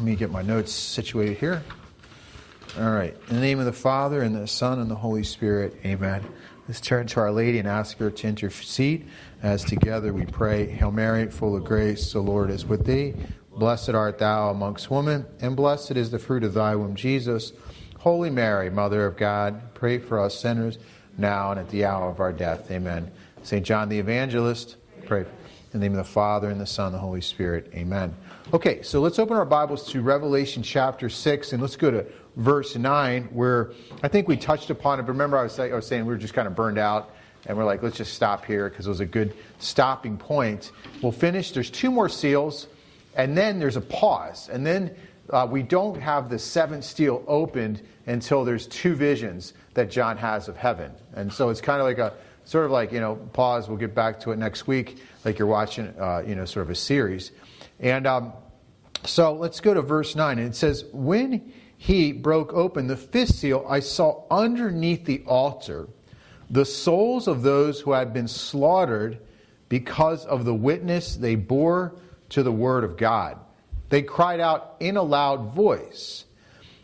Let me get my notes situated here. All right. In the name of the Father, and the Son, and the Holy Spirit, amen. Let's turn to Our Lady and ask her to intercede as together we pray Hail Mary, full of grace, the Lord is with thee. Blessed art thou amongst women, and blessed is the fruit of thy womb, Jesus. Holy Mary, Mother of God, pray for us sinners, now and at the hour of our death. Amen. St. John the Evangelist, pray. In the name of the Father, and the Son, and the Holy Spirit. Amen. Okay, so let's open our Bibles to Revelation chapter 6, and let's go to verse 9, where I think we touched upon it. But remember, I was, I was saying we were just kind of burned out, and we're like, let's just stop here because it was a good stopping point. We'll finish. There's two more seals, and then there's a pause. And then uh, we don't have the seventh seal opened until there's two visions that John has of heaven. And so it's kind of like a sort of like, you know, pause, we'll get back to it next week, like you're watching, uh, you know, sort of a series. And um, so let's go to verse 9. And it says, When he broke open the fifth seal, I saw underneath the altar the souls of those who had been slaughtered because of the witness they bore to the word of God. They cried out in a loud voice,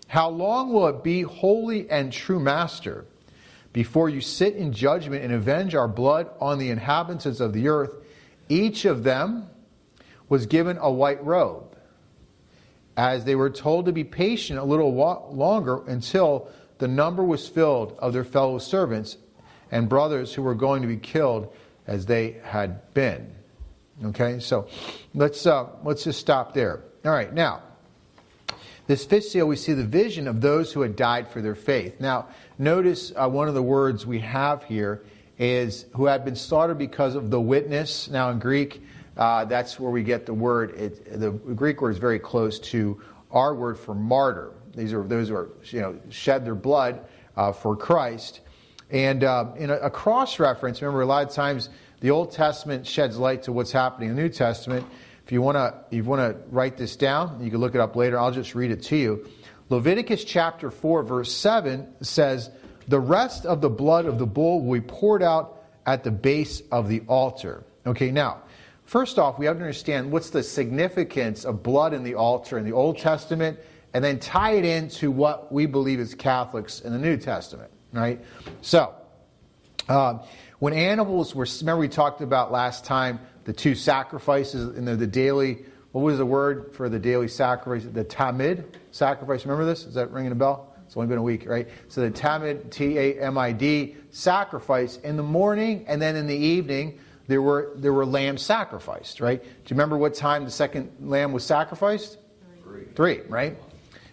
How long will it be, holy and true master, before you sit in judgment and avenge our blood on the inhabitants of the earth? Each of them was given a white robe, as they were told to be patient a little longer until the number was filled of their fellow servants and brothers who were going to be killed as they had been. Okay, so let's uh, let's just stop there. All right, now this fifth seal, we see the vision of those who had died for their faith. Now, notice uh, one of the words we have here is who had been slaughtered because of the witness. Now, in Greek, uh, that's where we get the word. It, the Greek word is very close to our word for martyr. These are those who are, you know shed their blood uh, for Christ. And uh, in a, a cross reference, remember a lot of times the Old Testament sheds light to what's happening in the New Testament. If you want to, you want to write this down, you can look it up later. I'll just read it to you. Leviticus chapter four, verse seven says, "The rest of the blood of the bull will be poured out at the base of the altar." Okay, now First off, we have to understand what's the significance of blood in the altar in the Old Testament, and then tie it into what we believe as Catholics in the New Testament, right? So, um, when animals were, remember we talked about last time the two sacrifices in the, the daily, what was the word for the daily sacrifice? The tamid sacrifice. Remember this? Is that ringing a bell? It's only been a week, right? So the tamid, T A M I D, sacrifice in the morning and then in the evening there were, there were lambs sacrificed, right? Do you remember what time the second lamb was sacrificed? Three. Three, right?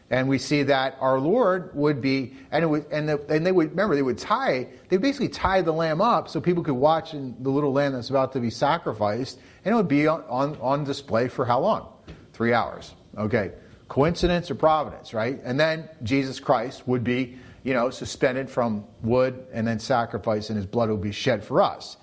And we see that our Lord would be, and, it would, and, the, and they would, remember, they would tie, they would basically tie the lamb up so people could watch the little lamb that's about to be sacrificed, and it would be on, on, on display for how long? Three hours. Okay. Coincidence or providence, right? And then Jesus Christ would be, you know, suspended from wood and then sacrificed, and his blood would be shed for us.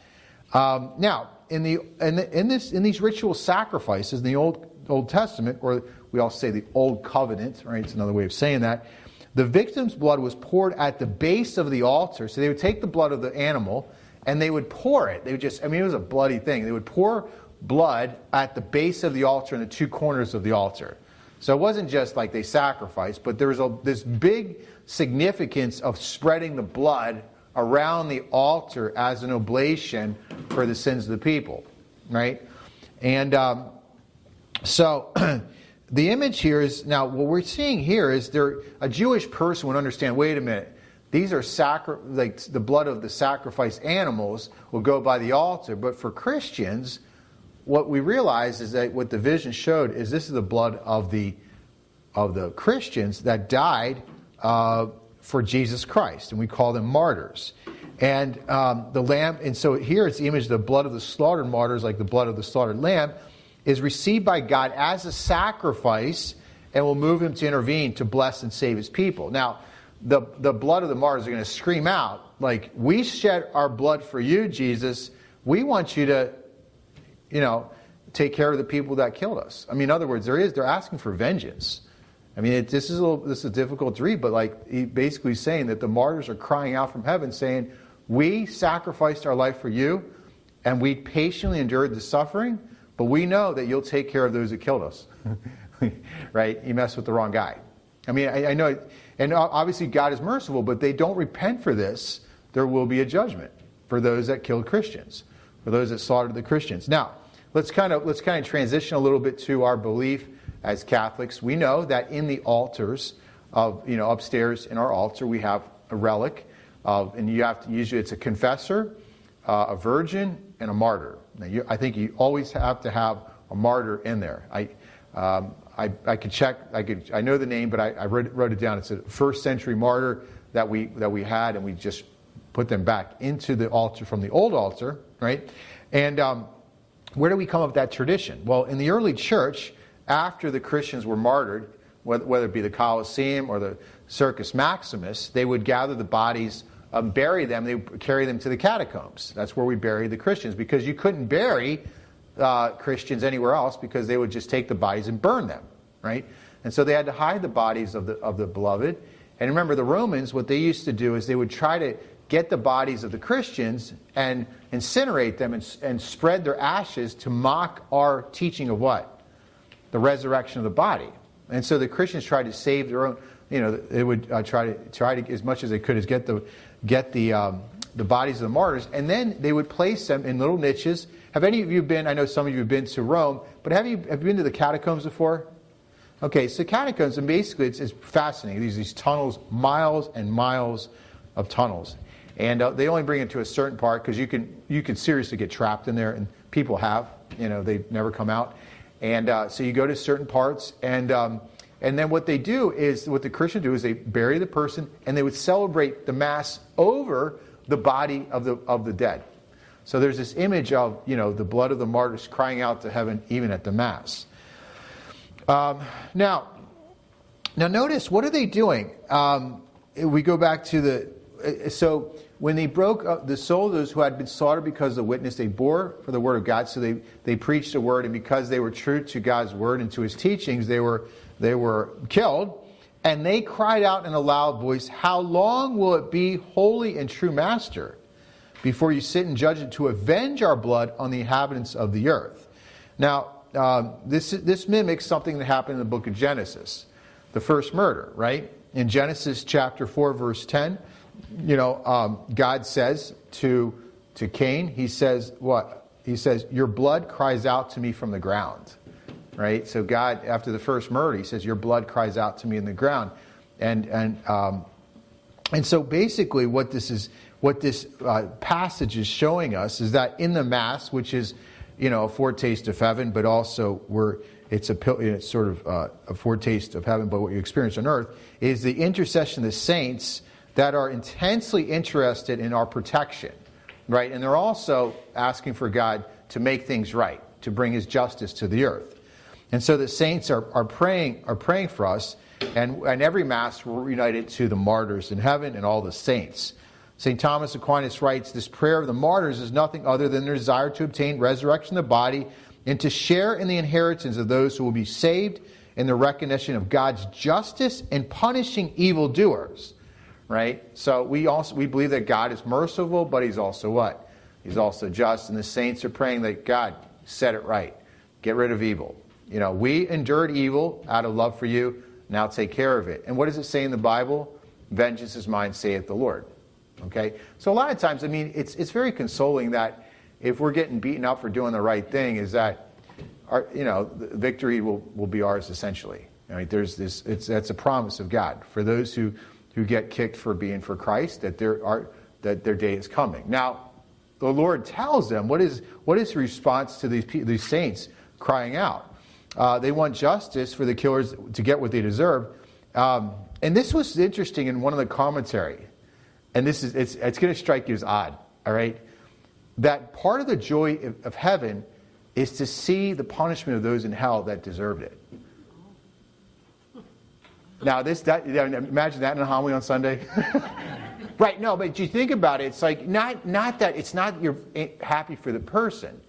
Um, now, in, the, in, the, in, this, in these ritual sacrifices in the Old, Old Testament, or we all say the Old Covenant, right? It's another way of saying that. The victim's blood was poured at the base of the altar. So they would take the blood of the animal and they would pour it. They would just, I mean, it was a bloody thing. They would pour blood at the base of the altar and the two corners of the altar. So it wasn't just like they sacrificed, but there was a, this big significance of spreading the blood around the altar as an oblation for the sins of the people, right? And um, so the image here is now what we're seeing here is there a Jewish person would understand. Wait a minute, these are sacri- like the blood of the sacrificed animals will go by the altar, but for Christians, what we realize is that what the vision showed is this is the blood of the of the Christians that died uh, for Jesus Christ, and we call them martyrs. And um, the lamb, and so here it's the image of the blood of the slaughtered martyrs, like the blood of the slaughtered lamb, is received by God as a sacrifice and will move him to intervene to bless and save his people. Now, the, the blood of the martyrs are going to scream out, like, we shed our blood for you, Jesus. We want you to, you know, take care of the people that killed us. I mean, in other words, there is, they're asking for vengeance. I mean, it, this is a little, this is difficult to read, but like he basically saying that the martyrs are crying out from heaven, saying, "We sacrificed our life for you, and we patiently endured the suffering, but we know that you'll take care of those who killed us." right? You mess with the wrong guy. I mean, I, I know, and obviously God is merciful, but they don't repent for this, there will be a judgment for those that killed Christians, for those that slaughtered the Christians. Now, let's kind of let's kind of transition a little bit to our belief as Catholics. We know that in the altars of you know upstairs in our altar we have a relic, of, and you have to usually it's a confessor, uh, a virgin, and a martyr. Now, you, I think you always have to have a martyr in there. I, um, I, I could check. I could. I know the name, but I, I wrote, wrote, it down. It's a first century martyr that we that we had, and we just put them back into the altar from the old altar, right? And um, where do we come up with that tradition? Well, in the early church, after the Christians were martyred, whether it be the Colosseum or the Circus Maximus, they would gather the bodies, um, bury them, they would carry them to the catacombs. That's where we bury the Christians because you couldn't bury uh, Christians anywhere else because they would just take the bodies and burn them, right? And so they had to hide the bodies of the, of the beloved. And remember, the Romans, what they used to do is they would try to get the bodies of the Christians and incinerate them and, and spread their ashes to mock our teaching of what? The resurrection of the body. And so the Christians tried to save their own, you know, they would uh, try to, try to, as much as they could, is get the, get the, um, the bodies of the martyrs, and then they would place them in little niches. Have any of you been, I know some of you have been to Rome, but have you, have you been to the catacombs before? Okay, so catacombs, and basically it's, it's fascinating. These, these tunnels, miles and miles of tunnels. And uh, they only bring it to a certain part because you can, you can seriously get trapped in there, and people have. You know, they never come out. And uh, so you go to certain parts, and, um, and then what they do is, what the Christians do is they bury the person, and they would celebrate the Mass over the body of the, of the dead. So there's this image of, you know, the blood of the martyrs crying out to heaven even at the Mass. Um, now, now notice, what are they doing? Um, we go back to the, uh, so when they broke up the soldiers who had been slaughtered because of the witness, they bore for the word of God. So they, they preached the word, and because they were true to God's word and to his teachings, they were, they were killed. And they cried out in a loud voice, How long will it be, holy and true master, before you sit in judgment to avenge our blood on the inhabitants of the earth? Now, um, this, this mimics something that happened in the book of Genesis, the first murder, right? In Genesis chapter 4, verse 10 you know, um, God says to, to Cain, he says, what? He says, Your blood cries out to me from the ground. Right? So, God, after the first murder, he says, Your blood cries out to me in the ground. And, and, um, and so basically, what this is, what this uh, passage is showing us is that in the Mass, which is, you know, a foretaste of heaven, but also we're, it's a it's sort of uh, a foretaste of heaven, but what you experience on earth is the intercession of the saints that are intensely interested in our protection, right? And they're also asking for God to make things right, to bring his justice to the earth. And so the saints are, are praying are praying for us, and, and every Mass we're united to the martyrs in heaven and all the saints. St. Thomas Aquinas writes This prayer of the martyrs is nothing other than their desire to obtain resurrection of the body and to share in the inheritance of those who will be saved in the recognition of God's justice in punishing evildoers right? So we also we believe that God is merciful, but He's also what? He's also just. And the saints are praying that God set it right, get rid of evil. You know, we endured evil out of love for you. Now take care of it. And what does it say in the Bible? Vengeance is mine, saith the Lord. Okay? So a lot of times, I mean, it's, it's very consoling that if we're getting beaten up for doing the right thing, is that, our, you know, victory will, will be ours essentially. Right? There's this, it's, that's a promise of God. For those who who get kicked for being for Christ, that, there are, that their day is coming. Now, the Lord tells them what is, what is the response to these, these saints crying out? Uh, they want justice for the killers to get what they deserve. Um, and this was interesting in one of the commentary. And this is, it's, it's going to strike you as odd, all right? That part of the joy of, of heaven is to see the punishment of those in hell that deserved it. Now, this, that, imagine that in a homily on Sunday. right, no, but you think about it, it's like not, not that, it's not you're eh, happy for the person,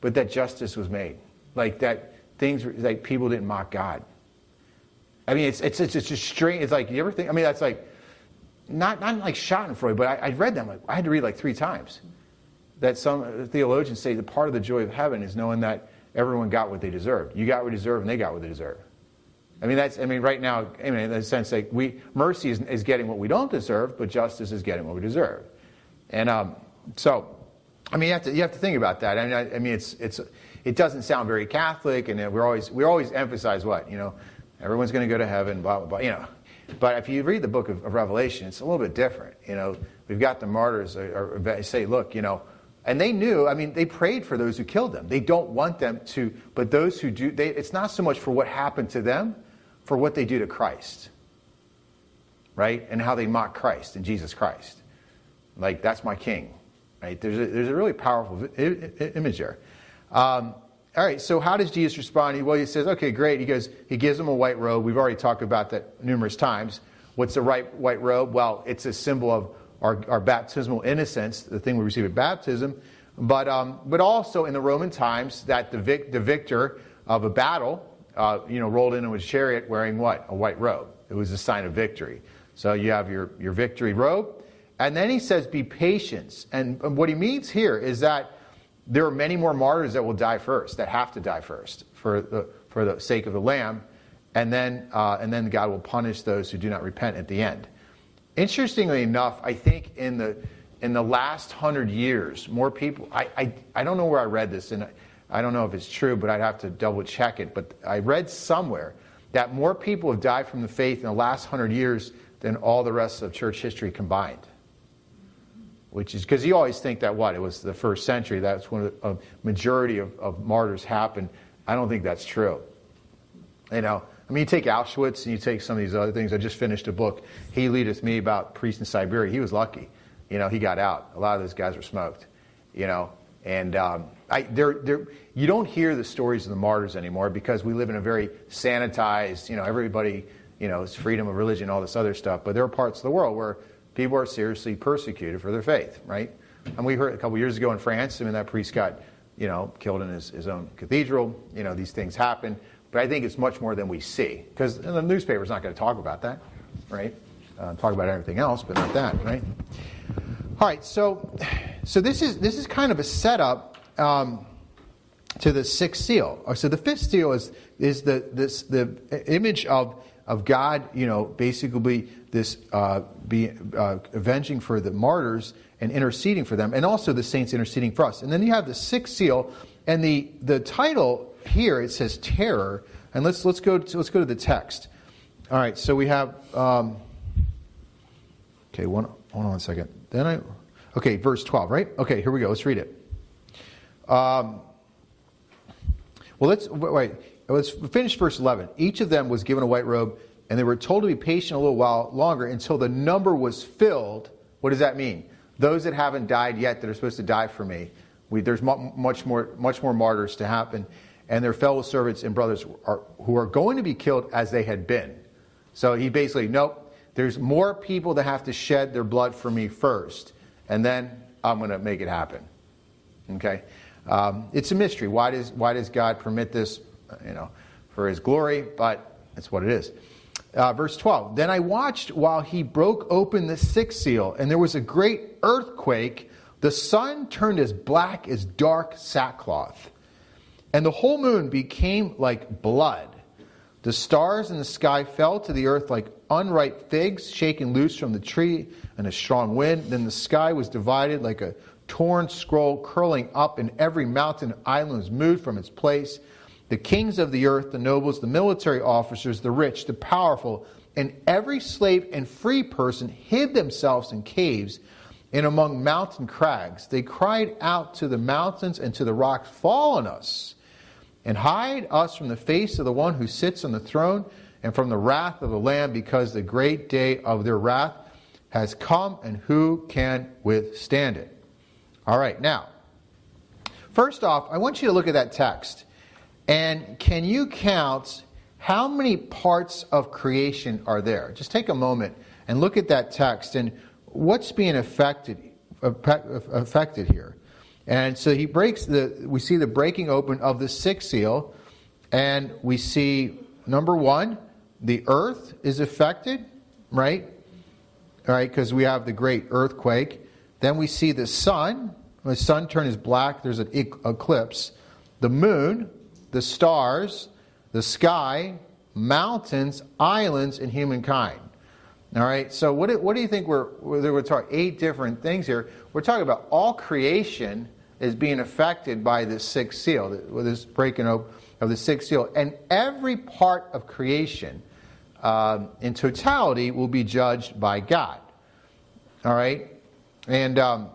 but that justice was made. Like that things, like people didn't mock God. I mean, it's, it's, it's, just strange. It's like, you ever think, I mean, that's like, not, not like Schadenfreude, but I, I read them, like, I had to read like three times. That some theologians say the part of the joy of heaven is knowing that everyone got what they deserved. You got what you deserve, and they got what they deserve. I mean, that's, I mean, right now, I mean, in the sense that we, mercy is, is getting what we don't deserve, but justice is getting what we deserve. And um, so, I mean, you have to, you have to think about that. I mean, I, I mean, it's, it's, it doesn't sound very Catholic, and we're always, we always emphasize what, you know, everyone's going to go to heaven, blah, blah, blah, you know. But if you read the book of, of Revelation, it's a little bit different. You know, we've got the martyrs are, are, say, look, you know, and they knew, I mean, they prayed for those who killed them. They don't want them to, but those who do, they, it's not so much for what happened to them, for what they do to Christ. Right? And how they mock Christ and Jesus Christ. Like, that's my king. Right? There's a, there's a really powerful image there. Um, all right, so how does Jesus respond? Well, he says, okay, great. He goes, he gives them a white robe. We've already talked about that numerous times. What's the right white robe? Well, it's a symbol of our, our baptismal innocence, the thing we receive at baptism, but, um, but also in the Roman times that the, vic, the victor of a battle, uh, you know, rolled into a chariot wearing what? A white robe. It was a sign of victory. So you have your, your victory robe. And then he says, be patient. And, and what he means here is that there are many more martyrs that will die first, that have to die first for the, for the sake of the Lamb. And then, uh, and then God will punish those who do not repent at the end. Interestingly enough, I think in the in the last hundred years, more people. I, I I don't know where I read this, and I don't know if it's true, but I'd have to double check it. But I read somewhere that more people have died from the faith in the last hundred years than all the rest of church history combined. Which is because you always think that what it was the first century. That's when a majority of, of martyrs happened. I don't think that's true. You know, I mean, you take Auschwitz and you take some of these other things. I just finished a book, He Leadeth Me, about priests in Siberia. He was lucky. You know, he got out. A lot of those guys were smoked, you know. And um, I, they're, they're, you don't hear the stories of the martyrs anymore because we live in a very sanitized, you know, everybody, you know, it's freedom of religion, all this other stuff. But there are parts of the world where people are seriously persecuted for their faith, right? And we heard a couple years ago in France, I mean, that priest got, you know, killed in his, his own cathedral. You know, these things happen. But I think it's much more than we see because the newspaper's not going to talk about that, right? Uh, talk about everything else, but not that, right? All right, so so this is this is kind of a setup um, to the sixth seal. So the fifth seal is is the this the image of of God, you know, basically this uh, be uh, avenging for the martyrs and interceding for them, and also the saints interceding for us. And then you have the sixth seal, and the the title here it says terror, and let's let's go to, let's go to the text. All right, so we have. Um, okay, one hold on a second. Then I. Okay, verse twelve, right? Okay, here we go. Let's read it. Um, well, let's wait. Let's finish verse eleven. Each of them was given a white robe, and they were told to be patient a little while longer until the number was filled. What does that mean? Those that haven't died yet, that are supposed to die for me. We, there's much more, much more martyrs to happen and their fellow servants and brothers are, who are going to be killed as they had been. So he basically, nope, there's more people that have to shed their blood for me first, and then I'm going to make it happen. Okay? Um, it's a mystery. Why does, why does God permit this? You know, for his glory, but that's what it is. Uh, verse 12 Then I watched while he broke open the sixth seal, and there was a great earthquake. The sun turned as black as dark sackcloth and the whole moon became like blood. The stars in the sky fell to the earth like unripe figs shaken loose from the tree in a strong wind. Then the sky was divided like a torn scroll curling up, and every mountain and island was moved from its place. The kings of the earth, the nobles, the military officers, the rich, the powerful, and every slave and free person hid themselves in caves and among mountain crags. They cried out to the mountains and to the rocks, Fall on us and hide us from the face of the one who sits on the throne and from the wrath of the Lamb, because the great day of their wrath has come, and who can withstand it? All right, now, first off, I want you to look at that text. And can you count how many parts of creation are there? Just take a moment and look at that text and what's being affected, affected here. And so he breaks the, we see the breaking open of the sixth seal, and we see number one, the earth is affected, right? All right, because we have the great earthquake. Then we see the sun. When the sun turns black, there's an eclipse. The moon, the stars, the sky, mountains, islands, and humankind. All right, so what do, what do you think we're, we're talking eight different things here? We're talking about all creation is being affected by this sixth seal, with this breaking of, of the sixth seal. And every part of creation um, in totality will be judged by God. All right? And um,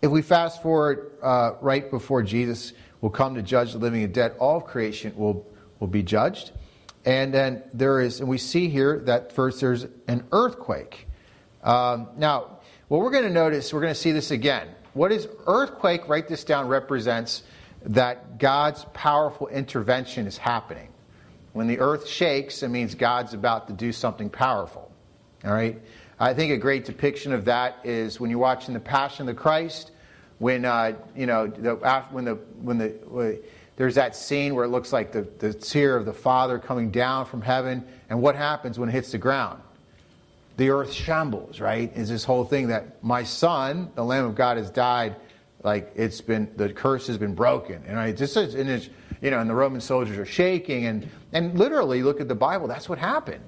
if we fast forward uh, right before Jesus will come to judge the living and dead, all of creation will, will be judged. And then there is, and we see here that first there's an earthquake. Um, now, what we're going to notice, we're going to see this again. What is earthquake? Write this down, represents that God's powerful intervention is happening. When the earth shakes, it means God's about to do something powerful. All right? I think a great depiction of that is when you're watching the Passion of the Christ, when uh, you know the, when the when the when, there's that scene where it looks like the, the tear of the Father coming down from heaven, and what happens when it hits the ground? The earth shambles, right? Is this whole thing that my son, the Lamb of God, has died, like it's been the curse has been broken, and I just and it's, you know, and the Roman soldiers are shaking, and and literally look at the Bible. That's what happened.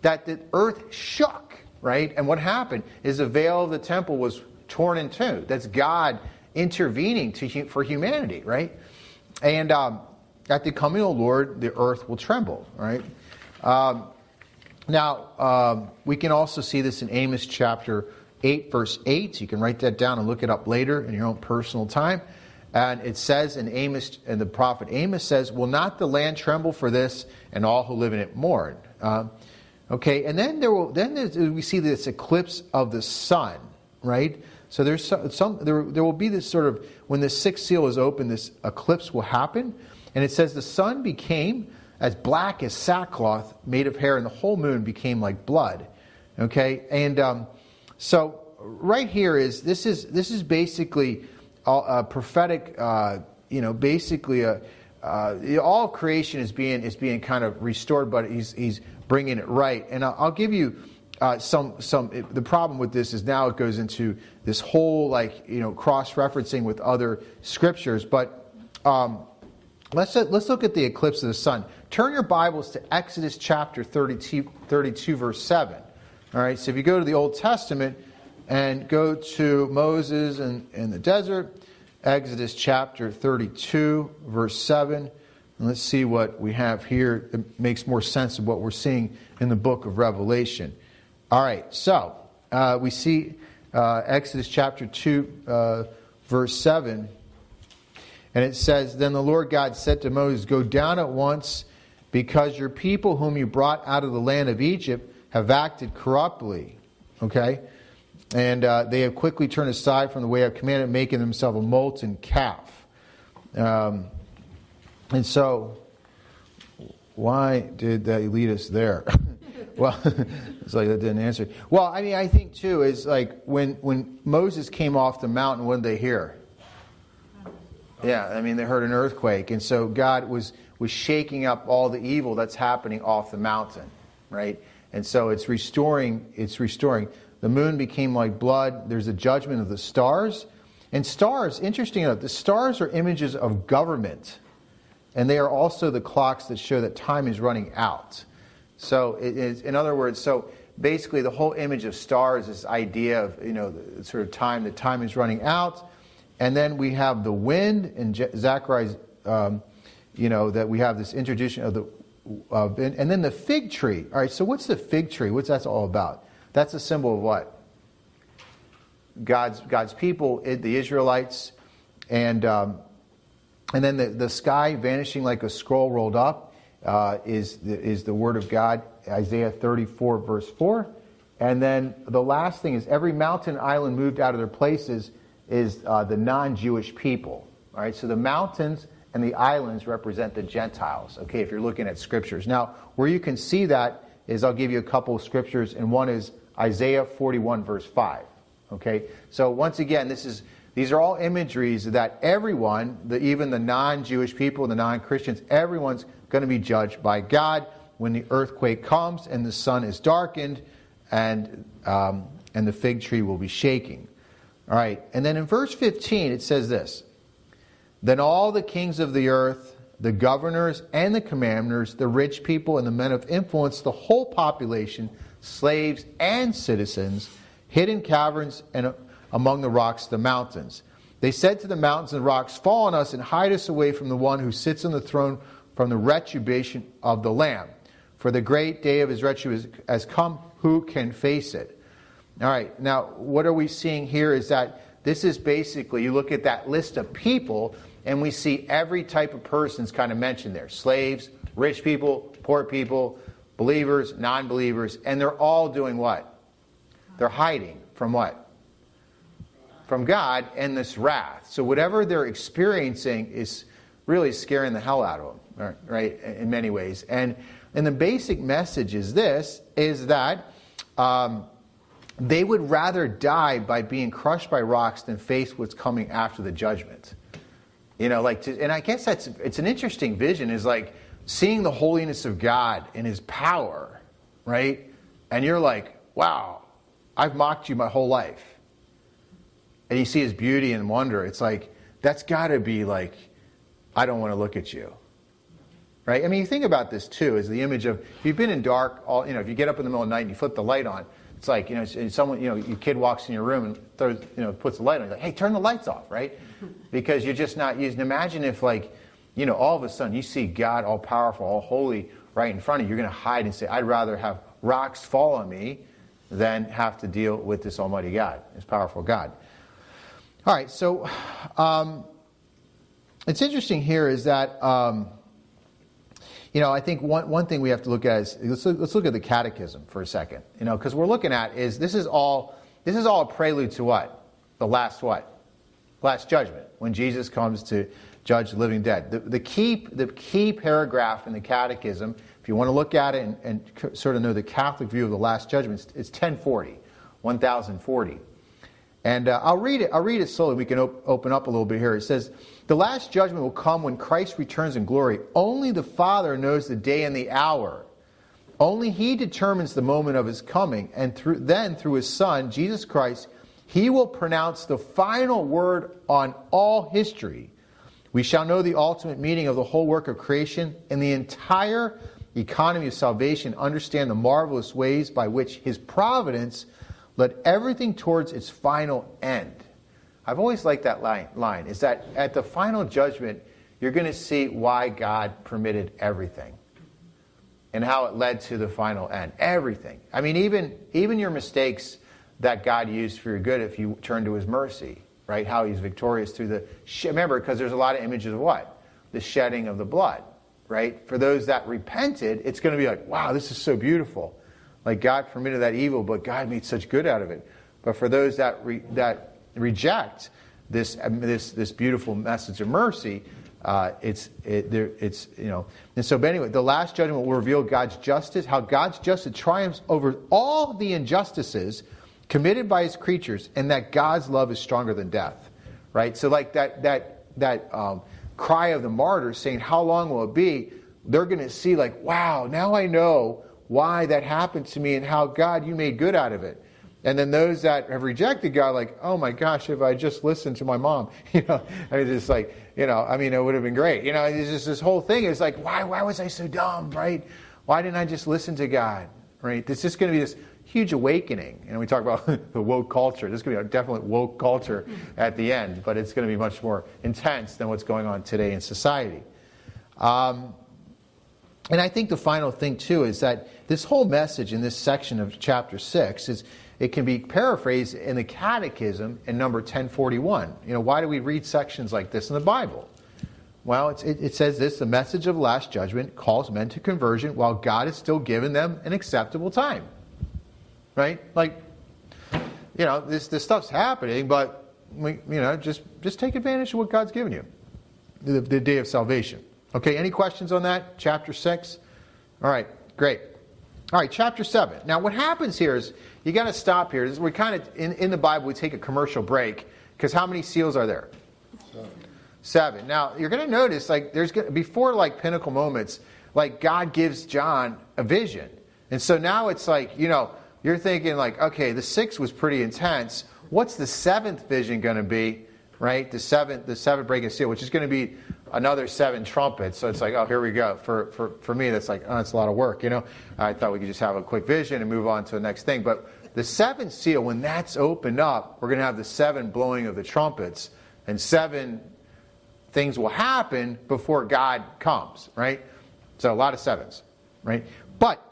That the earth shook, right? And what happened is the veil of the temple was torn in two. That's God intervening to, for humanity, right? And um, at the coming of the Lord, the earth will tremble, right? Um, now, um, we can also see this in Amos chapter 8, verse 8. You can write that down and look it up later in your own personal time. And it says in Amos, and the prophet Amos says, Will not the land tremble for this, and all who live in it mourn? Uh, okay, and then there will, then we see this eclipse of the sun, right? So there's some, some, there, there will be this sort of when the sixth seal is open, this eclipse will happen, and it says the sun became as black as sackcloth made of hair, and the whole moon became like blood. Okay, and um, so right here is this is this is basically a, a prophetic, uh, you know, basically a. Uh, all creation is being is being kind of restored, but he's he's bringing it right. And I'll, give you uh, some some it, the problem with this is now it goes into this whole like you know cross referencing with other scriptures. But um, let's let's look at the eclipse of the sun. Turn your bibles to exodus chapter 32, 32 verse 7 all right so if you go to the old testament and go to moses in, in the desert exodus chapter 32 verse 7 and let's see what we have here that makes more sense of what we're seeing in the book of revelation all right, so uh, we see uh, Exodus chapter 2, uh, verse 7. And it says, Then the Lord God said to Moses, Go down at once, because your people whom you brought out of the land of Egypt have acted corruptly. Okay? And uh, they have quickly turned aside from the way I've commanded, making themselves a molten calf. Um, and so, why did they lead us there? Well, it's like that didn't answer. Well, I mean, I think too is like when when Moses came off the mountain, what did they hear? Yeah, I mean, they heard an earthquake, and so God was was shaking up all the evil that's happening off the mountain, right? And so it's restoring. It's restoring. The moon became like blood. There's a judgment of the stars, and stars. Interesting enough, the stars are images of government, and they are also the clocks that show that time is running out. So, in other words, so basically the whole image of stars is this idea of, you know, sort of time, the time is running out. And then we have the wind in Zechariah's, um, you know, that we have this introduction of the, uh, and then the fig tree. All right, so what's the fig tree? What's that all about? That's a symbol of what? God's, God's people, the Israelites, and, um, and then the, the sky vanishing like a scroll rolled up uh, is, the, is the Word of God, Isaiah 34, verse 4. And then the last thing is every mountain island moved out of their places is uh, the non Jewish people. All right, so the mountains and the islands represent the Gentiles, okay, if you're looking at scriptures. Now, where you can see that is I'll give you a couple of scriptures, and one is Isaiah 41, verse 5. Okay, so once again, this is these are all imageries that everyone, the, even the non Jewish people, the non Christians, everyone's going to be judged by God when the earthquake comes and the sun is darkened and, um, and the fig tree will be shaking. All right, and then in verse 15 it says this Then all the kings of the earth the governors and the commanders, the rich people and the men of influence, the whole population, slaves and citizens, hid in caverns and among the rocks the mountains. They said to the mountains and rocks, Fall on us and hide us away from the one who sits on the throne from the retribution of the Lamb. For the great day of his retribution has come. Who can face it? All right, now what are we seeing here is that this is basically, you look at that list of people, and we see every type of person's kind of mentioned there slaves, rich people, poor people, believers, non believers, and they're all doing what? They're hiding from what? From God and this wrath. So whatever they're experiencing is really scaring the hell out of them, right? In many ways. And and the basic message is this: is that um, they would rather die by being crushed by rocks than face what's coming after the judgment. You know, like, to, and I guess that's it's an interesting vision. Is like seeing the holiness of God and His power, right? And you're like, wow, I've mocked you my whole life, and you see His beauty and wonder. It's like that's got to be like, I don't want to look at you. Right? I mean, you think about this too, is the image of if you've been in dark, all you know, if you get up in the middle of the night and you flip the light on, it's like, you know, someone, you know, your kid walks in your room and throws, you know, puts the light on. You're like, hey, turn the lights off, right? Because you're just not using. Imagine if, like, you know, all of a sudden you see God all powerful, all holy right in front of you. You're going to hide and say, I'd rather have rocks fall on me than have to deal with this Almighty God, this powerful God. All right, so um, it's interesting here is that. Um, you know, I think one, one thing we have to look at is let's look, let's look at the catechism for a second. You know, because we're looking at is this is all this is all a prelude to what the last what last judgment when Jesus comes to judge the living dead. The, the key the key paragraph in the catechism, if you want to look at it and, and sort of know the Catholic view of the last judgment, it's 1040, 1040. And uh, I'll read it. I'll read it slowly. We can op- open up a little bit here. It says. The last judgment will come when Christ returns in glory. Only the Father knows the day and the hour. Only He determines the moment of His coming, and through, then through His Son, Jesus Christ, He will pronounce the final word on all history. We shall know the ultimate meaning of the whole work of creation and the entire economy of salvation, understand the marvelous ways by which His providence led everything towards its final end. I've always liked that line, line is that at the final judgment, you're going to see why God permitted everything and how it led to the final end. Everything. I mean, even, even your mistakes that God used for your good if you turn to his mercy, right? How he's victorious through the. Remember, because there's a lot of images of what? The shedding of the blood, right? For those that repented, it's going to be like, wow, this is so beautiful. Like God permitted that evil, but God made such good out of it. But for those that, re, that reject this, um, this, this beautiful message of mercy, uh, it's, it, there, it's, you know. And so, but anyway, the last judgment will reveal God's justice, how God's justice triumphs over all the injustices committed by his creatures, and that God's love is stronger than death. Right? So, like that, that, that um, cry of the martyrs saying, How long will it be? They're going to see, like, wow, now I know why that happened to me and how God, you made good out of it. And then those that have rejected God, like, oh my gosh, if I just listened to my mom, you know, I mean, just like, you know, I mean, it would have been great. You know, it's just this whole thing is like, why, why was I so dumb, right? Why didn't I just listen to God, right? This is going to be this huge awakening. And we talk about the woke culture. There's going to be a definite woke culture at the end, but it's going to be much more intense than what's going on today in society. Um, and I think the final thing, too, is that this whole message in this section of chapter 6 is it can be paraphrased in the Catechism in number 1041. You know, why do we read sections like this in the Bible? Well, it, it, says this the message of last judgment calls men to conversion while God has still given them an acceptable time. Right? Like, you know, this, this stuff's happening, but, we, you know, just, just take advantage of what God's given you the, the day of salvation. Okay, any questions on that? Chapter 6? All right, great. All right, chapter 7. Now, what happens here is you got to stop here. We kind of, in, in the Bible, we take a commercial break because how many seals are there? Seven. Seven. Now, you're going to notice, like, there's gonna, before like pinnacle moments, like God gives John a vision. And so now it's like, you know, you're thinking, like, okay, the six was pretty intense. What's the seventh vision going to be? Right? The seventh, the seventh breaking seal, which is going to be another seven trumpets. So it's like, oh, here we go. For, for, for me, that's like, oh, that's a lot of work, you know? I thought we could just have a quick vision and move on to the next thing. But the seventh seal, when that's opened up, we're going to have the seven blowing of the trumpets, and seven things will happen before God comes, right? So a lot of sevens, right? But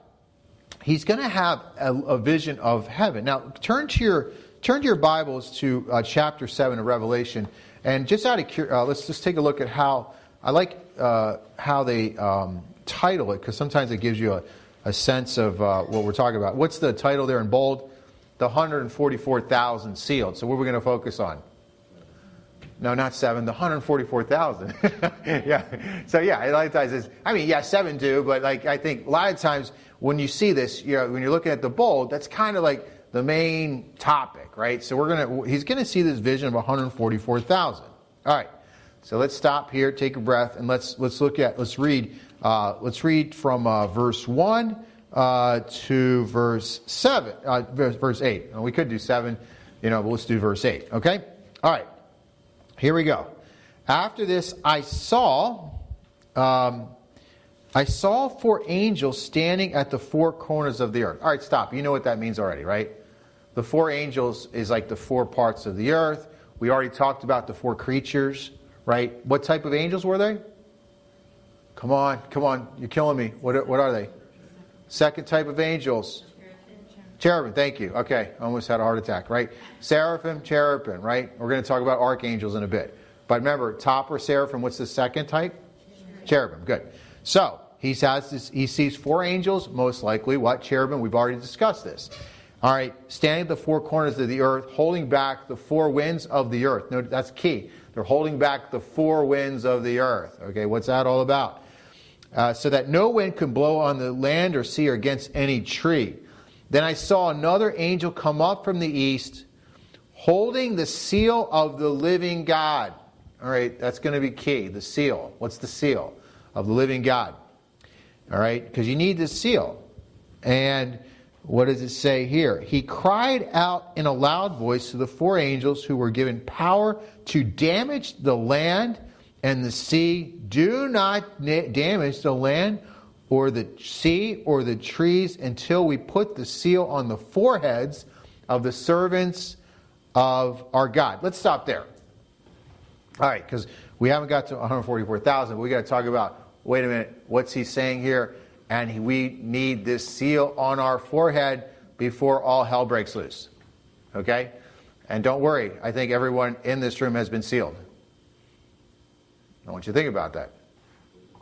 he's going to have a, a, vision of heaven. Now, turn to your turn to your Bibles to uh, chapter seven of Revelation, and just out of uh, let's just take a look at how I like uh, how they um, title it because sometimes it gives you a, a sense of uh, what we're talking about. What's the title there in bold? The 144,000 sealed. So what are we going to focus on? No, not seven. The 144,000. yeah. So yeah, a lot of times I mean, yeah, seven do, but like I think a lot of times when you see this, you know, when you're looking at the bold, that's kind of like the main topic, right? So we're gonna, he's gonna see this vision of 144,000. All right. So let's stop here, take a breath, and let's let's look at let's read uh, let's read from uh, verse one uh, to verse seven, uh, verse, verse eight. we could do seven, you know, but let's do verse eight. Okay. All right. Here we go. After this, I saw, um, I saw four angels standing at the four corners of the earth. All right, stop. You know what that means already, right? The four angels is like the four parts of the earth. We already talked about the four creatures, right? What type of angels were they? Come on, come on, you're killing me. What, what are they? Second type of angels. Cherubim, thank you. Okay, almost had a heart attack, right? Seraphim, cherubim, right? We're going to talk about archangels in a bit. But remember, top or seraphim, what's the second type? Cherubim, good. So, he, has this, he sees four angels, most likely. What? Cherubim, we've already discussed this. All right, standing at the four corners of the earth, holding back the four winds of the earth. No, that's key. They're holding back the four winds of the earth. Okay, what's that all about? Uh, so that no wind can blow on the land or sea or against any tree. Then I saw another angel come up from the east, holding the seal of the living God. All right, that's going to be key. The seal. What's the seal? Of the living God. All right, because you need the seal. And what does it say here? He cried out in a loud voice to the four angels who were given power to damage the land and the sea. Do not damage the land or the sea or the trees until we put the seal on the foreheads of the servants of our God. Let's stop there. All right, because we haven't got to 144,000. We got to talk about wait a minute, what's he saying here? And we need this seal on our forehead before all hell breaks loose. Okay? And don't worry, I think everyone in this room has been sealed. I want you to think about that.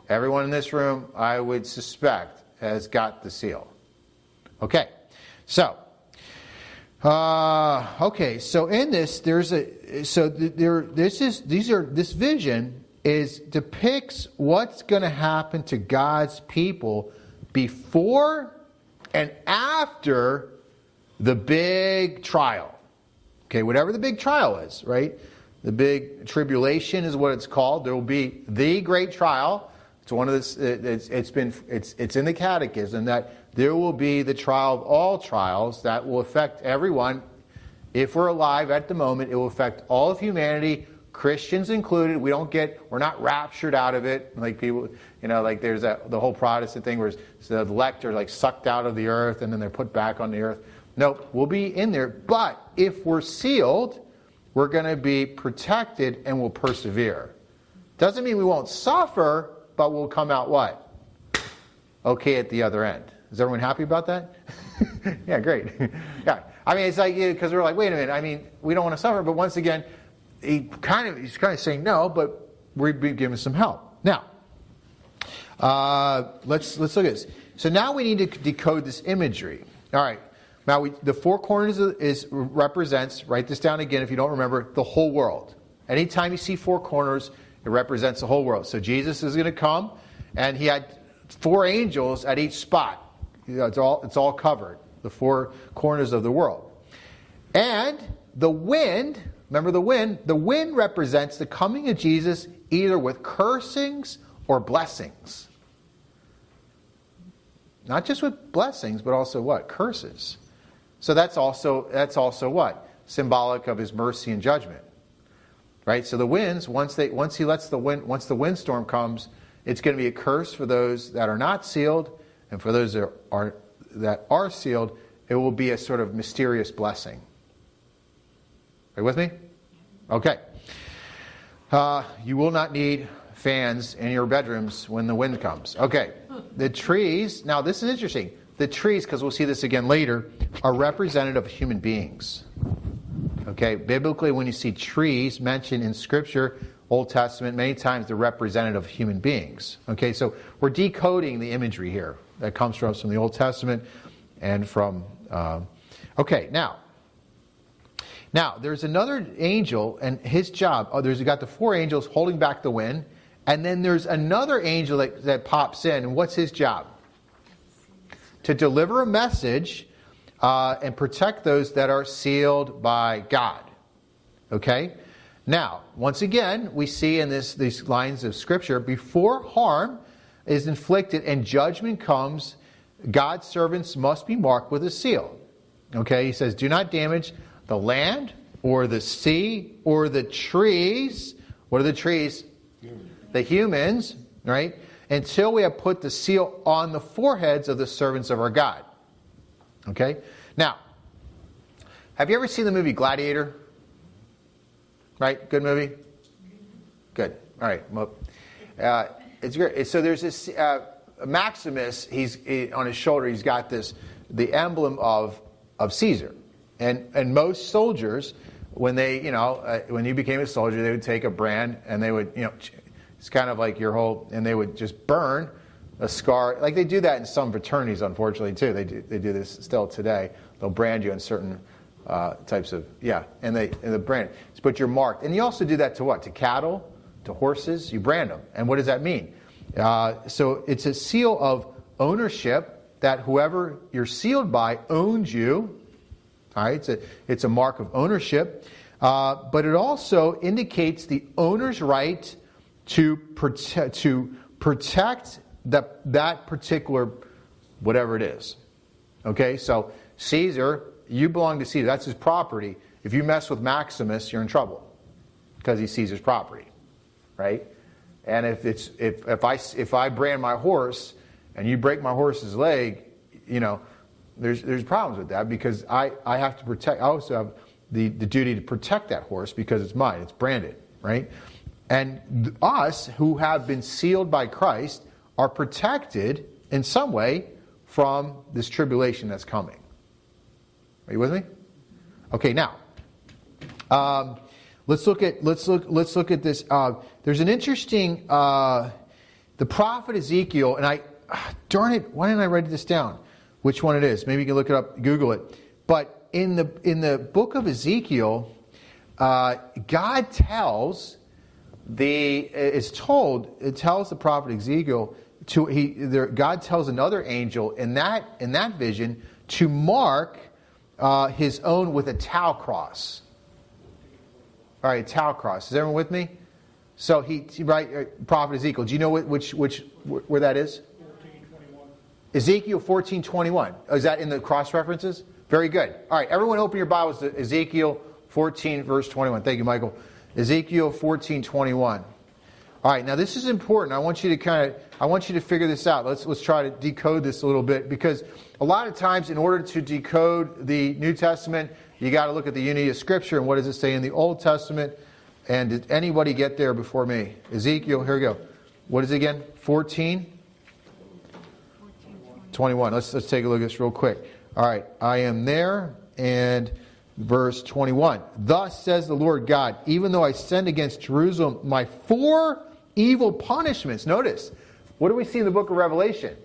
Everyone in this room, I would suspect, has got the seal. Okay, so uh, okay, so in this, there's a so there. This is these are this vision is depicts what's going to happen to God's people before and after the big trial. Okay, whatever the big trial is, right? The big tribulation is what it's called. There will be the great trial it's one of this. It's, it's been. It's it's in the Catechism that there will be the trial of all trials that will affect everyone. If we're alive at the moment, it will affect all of humanity, Christians included. We don't get. We're not raptured out of it like people. You know, like there's that the whole Protestant thing where the elect are like sucked out of the earth and then they're put back on the earth. Nope, we'll be in there. But if we're sealed, we're going to be protected and we'll persevere. Doesn't mean we won't suffer, but we'll come out what? Okay at the other end. Is everyone happy about that? yeah, great. yeah. I mean, it's like, because we're like, wait a minute, I mean, we don't want to suffer, but once again, he kind of, he's kind of saying no, but we're given some help. Now, uh, let's, let's look at this. So now we need to decode this imagery. All right. Now, we, the four corners is represents, write this down again if you don't remember, the whole world. Anytime you see four corners, it represents the whole world. So Jesus is going to come, and he had four angels at each spot. You know, it's, all, it's all covered, the four corners of the world. And the wind, remember the wind? The wind represents the coming of Jesus either with cursings or blessings. Not just with blessings, but also what? Curses. So that's also that's also what? Symbolic of his mercy and judgment. Right? So the winds, once they once he lets the wind once the windstorm comes, it's going to be a curse for those that are not sealed, and for those that are that are sealed, it will be a sort of mysterious blessing. Are you with me? Okay. Uh, you will not need fans in your bedrooms when the wind comes. Okay. The trees, now this is interesting. The trees, because we'll see this again later, are representative of human beings. Okay, biblically, when you see trees mentioned in Scripture, Old Testament, many times they're representative of human beings. Okay, so we're decoding the imagery here that comes from us from the Old Testament and from. Uh, okay, now, now there's another angel, and his job. Oh, there's got the four angels holding back the wind, and then there's another angel that, that pops in, and what's his job? To deliver a message uh, and protect those that are sealed by God. Okay? Now, once again, we see in this, these lines of Scripture, before harm is inflicted and judgment comes, God's servants must be marked with a seal. Okay? He says, Do not damage the land or the sea or the trees. What are the trees? The humans, right? Until we have put the seal on the foreheads of the servants of our God. Okay? Now, have you ever seen the movie Gladiator? Right? Good movie? Good. All right. Uh, it's great. So there's this uh, Maximus, he's he, on his shoulder, he's got this, the emblem of, of Caesar. And, and most soldiers, when they, you know, uh, when you became a soldier, they would take a brand and they would, you know, it's kind of like your whole, and they would just burn a scar. Like they do that in some fraternities, unfortunately, too. They do, they do this still today. They'll brand you in certain uh, types of, yeah, and they and the brand. But you're marked. And you also do that to what? To cattle, to horses. You brand them. And what does that mean? Uh, so it's a seal of ownership that whoever you're sealed by owns you. All right, it's a, it's a mark of ownership. Uh, but it also indicates the owner's right to protect, to protect that, that particular whatever it is. Okay, so Caesar, you belong to Caesar. That's his property. If you mess with Maximus, you're in trouble because he's Caesar's property, right? And if it's if, if I if I brand my horse and you break my horse's leg, you know, there's there's problems with that because I, I have to protect. I also have the, the duty to protect that horse because it's mine. It's branded, right? And us who have been sealed by Christ are protected in some way from this tribulation that's coming. Are you with me? Okay, now um, let's look at let's look let's look at this. Uh, there's an interesting uh, the prophet Ezekiel, and I darn it, why didn't I write this down? Which one it is? Maybe you can look it up, Google it. But in the in the book of Ezekiel, uh, God tells the it's told it tells the prophet Ezekiel to he there, God tells another angel in that in that vision to mark uh, his own with a tau cross. All right, tau cross. Is everyone with me? So he right uh, prophet Ezekiel. Do you know which which where that is? Ezekiel fourteen twenty one. Oh, is that in the cross references? Very good. All right, everyone, open your Bibles to Ezekiel fourteen verse twenty one. Thank you, Michael. Ezekiel fourteen twenty one. All right, now this is important. I want you to kind of, I want you to figure this out. Let's let's try to decode this a little bit because a lot of times, in order to decode the New Testament, you got to look at the unity of Scripture and what does it say in the Old Testament. And did anybody get there before me? Ezekiel, here we go. What is it again? 14? 21. Let's let's take a look at this real quick. All right, I am there and verse 21. Thus says the Lord God, even though I send against Jerusalem my four evil punishments. Notice, what do we see in the book of Revelation?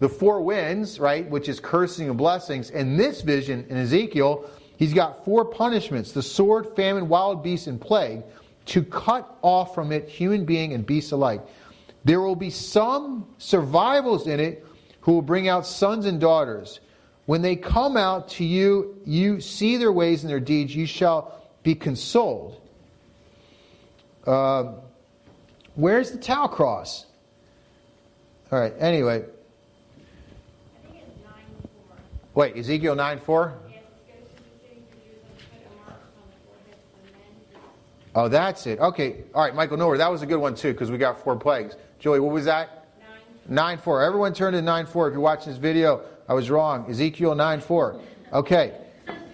The four winds, right, which is cursing and blessings. In this vision in Ezekiel, he's got four punishments the sword, famine, wild beasts, and plague to cut off from it human being and beast alike. There will be some survivals in it who will bring out sons and daughters. When they come out to you, you see their ways and their deeds, you shall be consoled. Uh, Where's the tau cross? All right, anyway. Wait, Ezekiel 9 4? Oh, that's it. Okay. All right, Michael Nowhere. That was a good one, too, because we got four plagues. Joey, what was that? 9. 9 4. Everyone turn to 9 4. If you're watching this video, I was wrong. Ezekiel 9 4. Okay.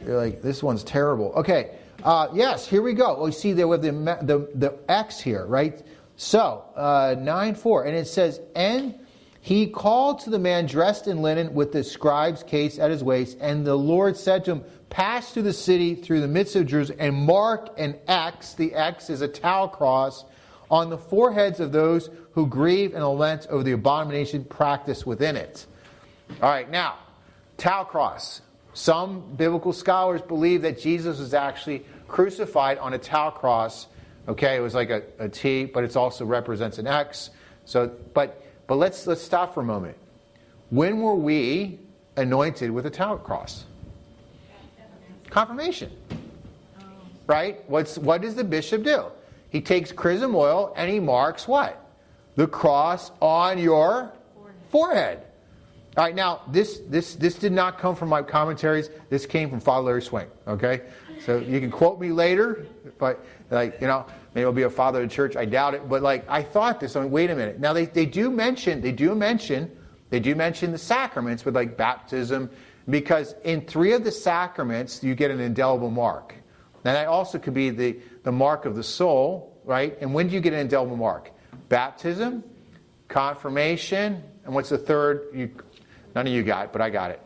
You're like, this one's terrible. Okay. Uh, yes, here we go. We see there with the, the, the X here, right? So, uh, 9 4. And it says, And he called to the man dressed in linen with the scribe's case at his waist, and the Lord said to him, Pass through the city, through the midst of Jerusalem, and mark an X. The X is a tau cross on the foreheads of those who grieve and lament over the abomination practiced within it. All right, now, tau cross. Some biblical scholars believe that Jesus was actually crucified on a tau cross. Okay, it was like a, a T, but it also represents an X. So, but but let's let's stop for a moment. When were we anointed with a tau cross? Confirmation. Oh. Right? What's what does the bishop do? He takes chrism oil and he marks what? The cross on your forehead. All right, now this this this did not come from my commentaries. This came from Father Larry Swing. Okay, so you can quote me later, but like you know, maybe I'll be a father of the church. I doubt it. But like I thought this. I mean, wait a minute. Now they, they do mention they do mention they do mention the sacraments with like baptism because in three of the sacraments you get an indelible mark. Now that also could be the the mark of the soul, right? And when do you get an indelible mark? Baptism, confirmation, and what's the third? You None of you got it, but I got it.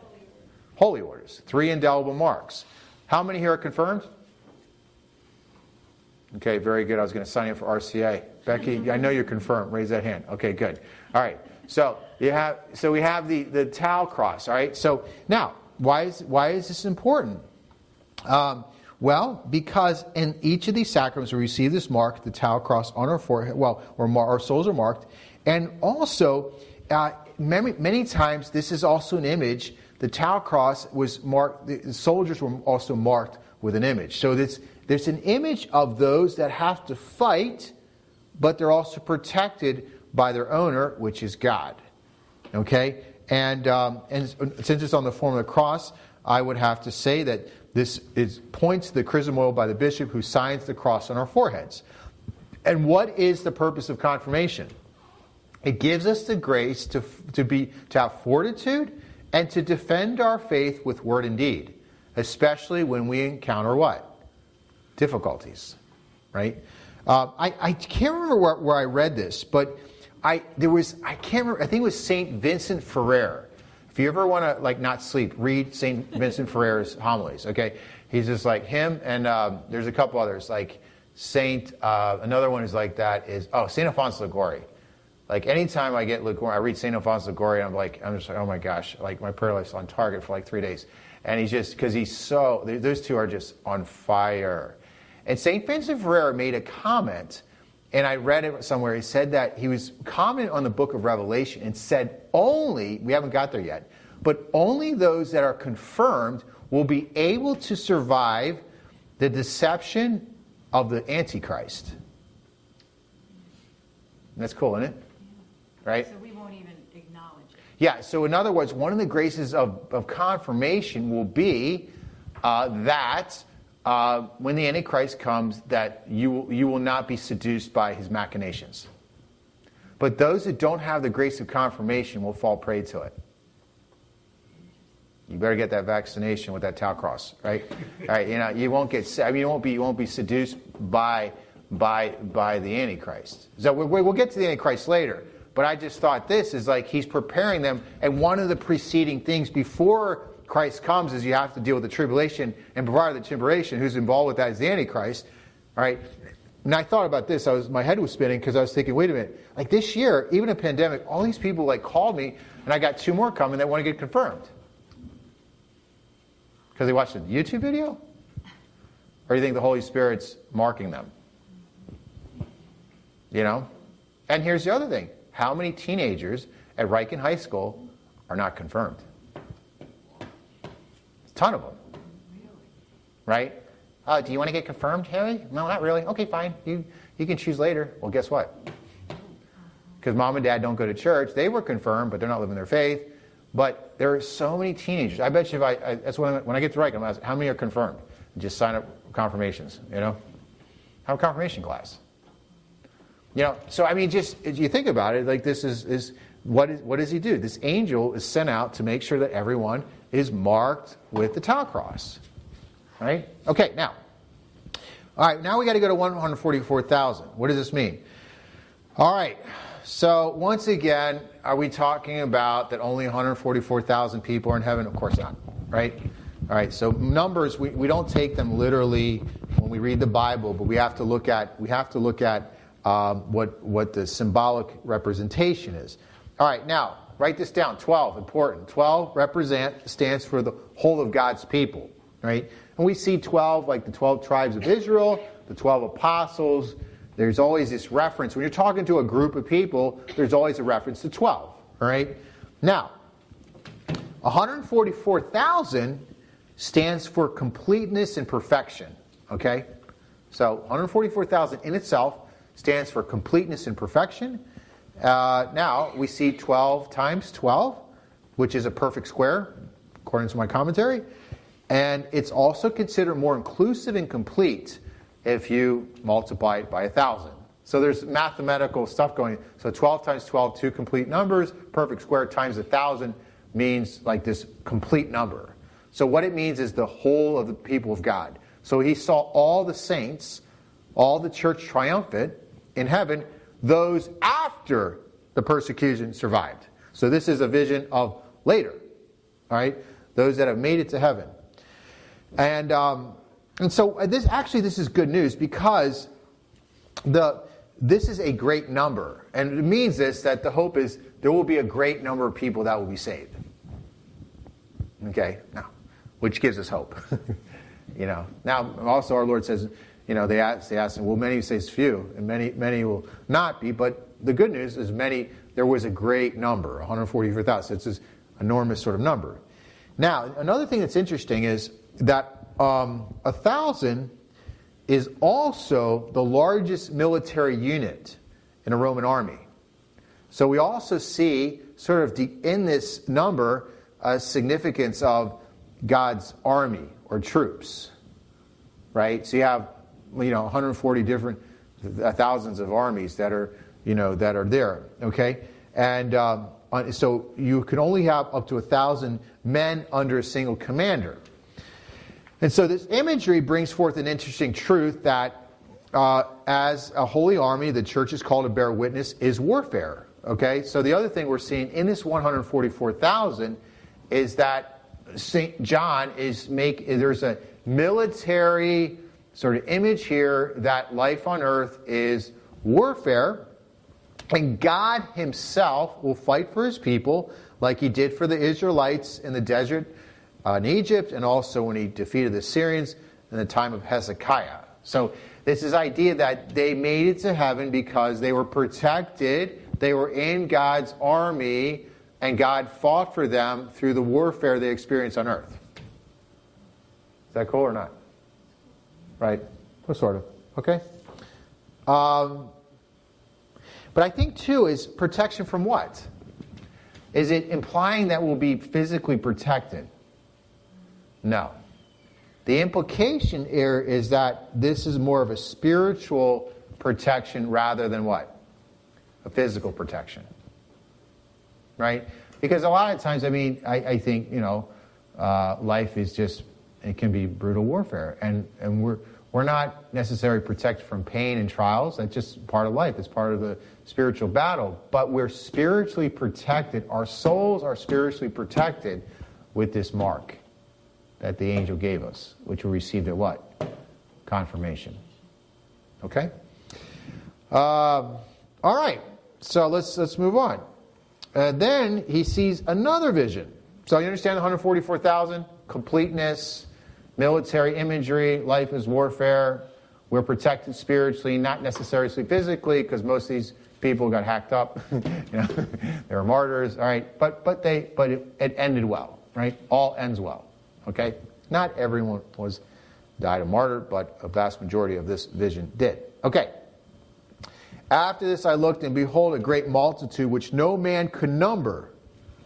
Holy orders. Three indelible marks. How many here are confirmed? Okay, very good. I was going to sign you up for RCA. Becky, I know you're confirmed. Raise that hand. Okay, good. All right. So you have so we have the, the tau cross. All right. So now, why is why is this important? Um, well, because in each of these sacraments we receive this mark, the tau cross on our forehead. Well, mar- our souls are marked, and also uh, many, many times this is also an image. The Tau cross was marked, the soldiers were also marked with an image. So there's, there's an image of those that have to fight, but they're also protected by their owner, which is God. Okay? And, um, and since it's on the form of the cross, I would have to say that this is, points to the chrism oil by the bishop who signs the cross on our foreheads. And what is the purpose of confirmation? It gives us the grace to, to, be, to have fortitude and to defend our faith with word and deed, especially when we encounter what? Difficulties, right? Uh, I, I can't remember where, where I read this, but I there was I can't remember. I think it was Saint Vincent Ferrer. If you ever want to like not sleep, read Saint Vincent Ferrer's homilies. Okay, he's just like him, and um, there's a couple others like Saint. Uh, another one is like that is oh Saint Alphonse Liguori. Like anytime I get Liguori, I read St. Alphonse Liguori, I'm like, I'm just like, oh my gosh, like my prayer life's on target for like three days. And he's just, because he's so, those two are just on fire. And St. Vincent Ferrer made a comment, and I read it somewhere. He said that he was commenting on the book of Revelation and said only, we haven't got there yet, but only those that are confirmed will be able to survive the deception of the Antichrist. That's cool, isn't it? right? So we won't even acknowledge it. Yeah, so in other words, one of the graces of, of confirmation will be uh, that uh, when the Antichrist comes, that you, you will not be seduced by his machinations. But those that don't have the grace of confirmation will fall prey to it. You better get that vaccination with that tau cross, right? All right, you know, you won't get, I mean, you won't be, you won't be seduced by, by, by the Antichrist. So we, we'll get to the Antichrist later. But I just thought this is like he's preparing them. And one of the preceding things before Christ comes is you have to deal with the tribulation. And to the tribulation, who's involved with that is the Antichrist. Right. And I thought about this. I was my head was spinning because I was thinking, wait a minute. Like this year, even a pandemic, all these people like called me, and I got two more coming that want to get confirmed because they watched a YouTube video, or do you think the Holy Spirit's marking them? You know. And here's the other thing: how many teenagers at Ryken High School are not confirmed? Ton of them. Right? Uh, do you want to get confirmed, Harry? No, not really. Okay, fine. You, you can choose later. Well, guess what? Because mom and dad don't go to church. They were confirmed, but they're not living their faith. But there are so many teenagers. I bet you if I, I that's when, I, when I get to Ryken, I'm going to ask, how many are confirmed? Just sign up confirmations, you know? have a confirmation class. You know, so I mean, just you think about it, like this is, is what, is, what does he do? This angel is sent out to make sure that everyone is marked with the tau cross. Right? Okay, now. All right, now we got to go to 144,000. What does this mean? All right, so once again, are we talking about that only 144,000 people are in heaven? Of course not, right? All right, so numbers we, we don't take them literally when we read the Bible, but we have to look at we have to look at um, what what the symbolic representation is. All right, now write this down. 12, important. 12 represent stands for the whole of God's people, right? And we see 12 like the 12 tribes of Israel, the 12 apostles. There's always this reference when you're talking to a group of people. There's always a reference to 12, all right? Now, 144,000 stands for completeness and perfection. Okay? So 144,000 in itself stands for completeness and perfection. Uh, now we see 12 times 12, which is a perfect square, according to my commentary. And it's also considered more inclusive and complete if you multiply it by a 1,000. So there's mathematical stuff going. So 12 times 12, two complete numbers. Perfect square times a 1,000 means like this complete number. So, what it means is the whole of the people of God. So, he saw all the saints, all the church triumphant in heaven, those after the persecution survived. So, this is a vision of later, all right? Those that have made it to heaven. And, um, and so, uh, this actually, this is good news because the, this is a great number. And it means this that the hope is there will be a great number of people that will be saved. Okay, now which gives us hope. you know. Now, also our Lord says, you know, they ask, they ask, well, many say it's few, and many, many will not be. But the good news is, many. There was a great number, 144,000. It's this enormous sort of number. Now, another thing that's interesting is that um, a thousand is also the largest military unit in a Roman army. So we also see, sort of in this number, a significance of God's army or troops, right? So you have, you know, 140 different, uh, thousands of armies that are, you know, that are there, okay? And um, so you can only have up to a thousand men under a single commander. And so this imagery brings forth an interesting truth that uh, as a holy army, the church is called to bear witness, is warfare. Okay? So the other thing we're seeing in this 144,000 is that St. John is make there's a military sort of image here that life on earth is warfare and God himself will fight for his people like he did for the Israelites in the desert uh, in Egypt and also when he defeated the Syrians in the time of Hezekiah. So this is idea that they made it to heaven because they were protected, they were in God's army and God fought for them through the warfare they experienced on earth. Is that cool or not? Right? Well, sort of. Okay? Um, but I think, too, is protection from what? Is it implying that we'll be physically protected? No. The implication here is that this is more of a spiritual protection rather than what? A physical protection right? Because a lot of times, I mean, I, I think, you know, uh, life is just, it can be brutal warfare. And, and we're, we're not necessarily protected from pain and trials. That's just part of life. It's part of the spiritual battle. But we're spiritually protected. Our souls are spiritually protected with this mark that the angel gave us, which we received at what? Confirmation. Okay? Uh, all right. So let's, let's move on. Uh, then he sees another vision. So you understand the 144,000? Completeness, military imagery, life is warfare. We're protected spiritually, not necessarily physically, because most of these people got hacked up. you know, they were martyrs. All right, but but they but it, it ended well, right? All ends well. Okay, not everyone was died a martyr, but a vast majority of this vision did. Okay. After this I looked, and behold, a great multitude which no man could number.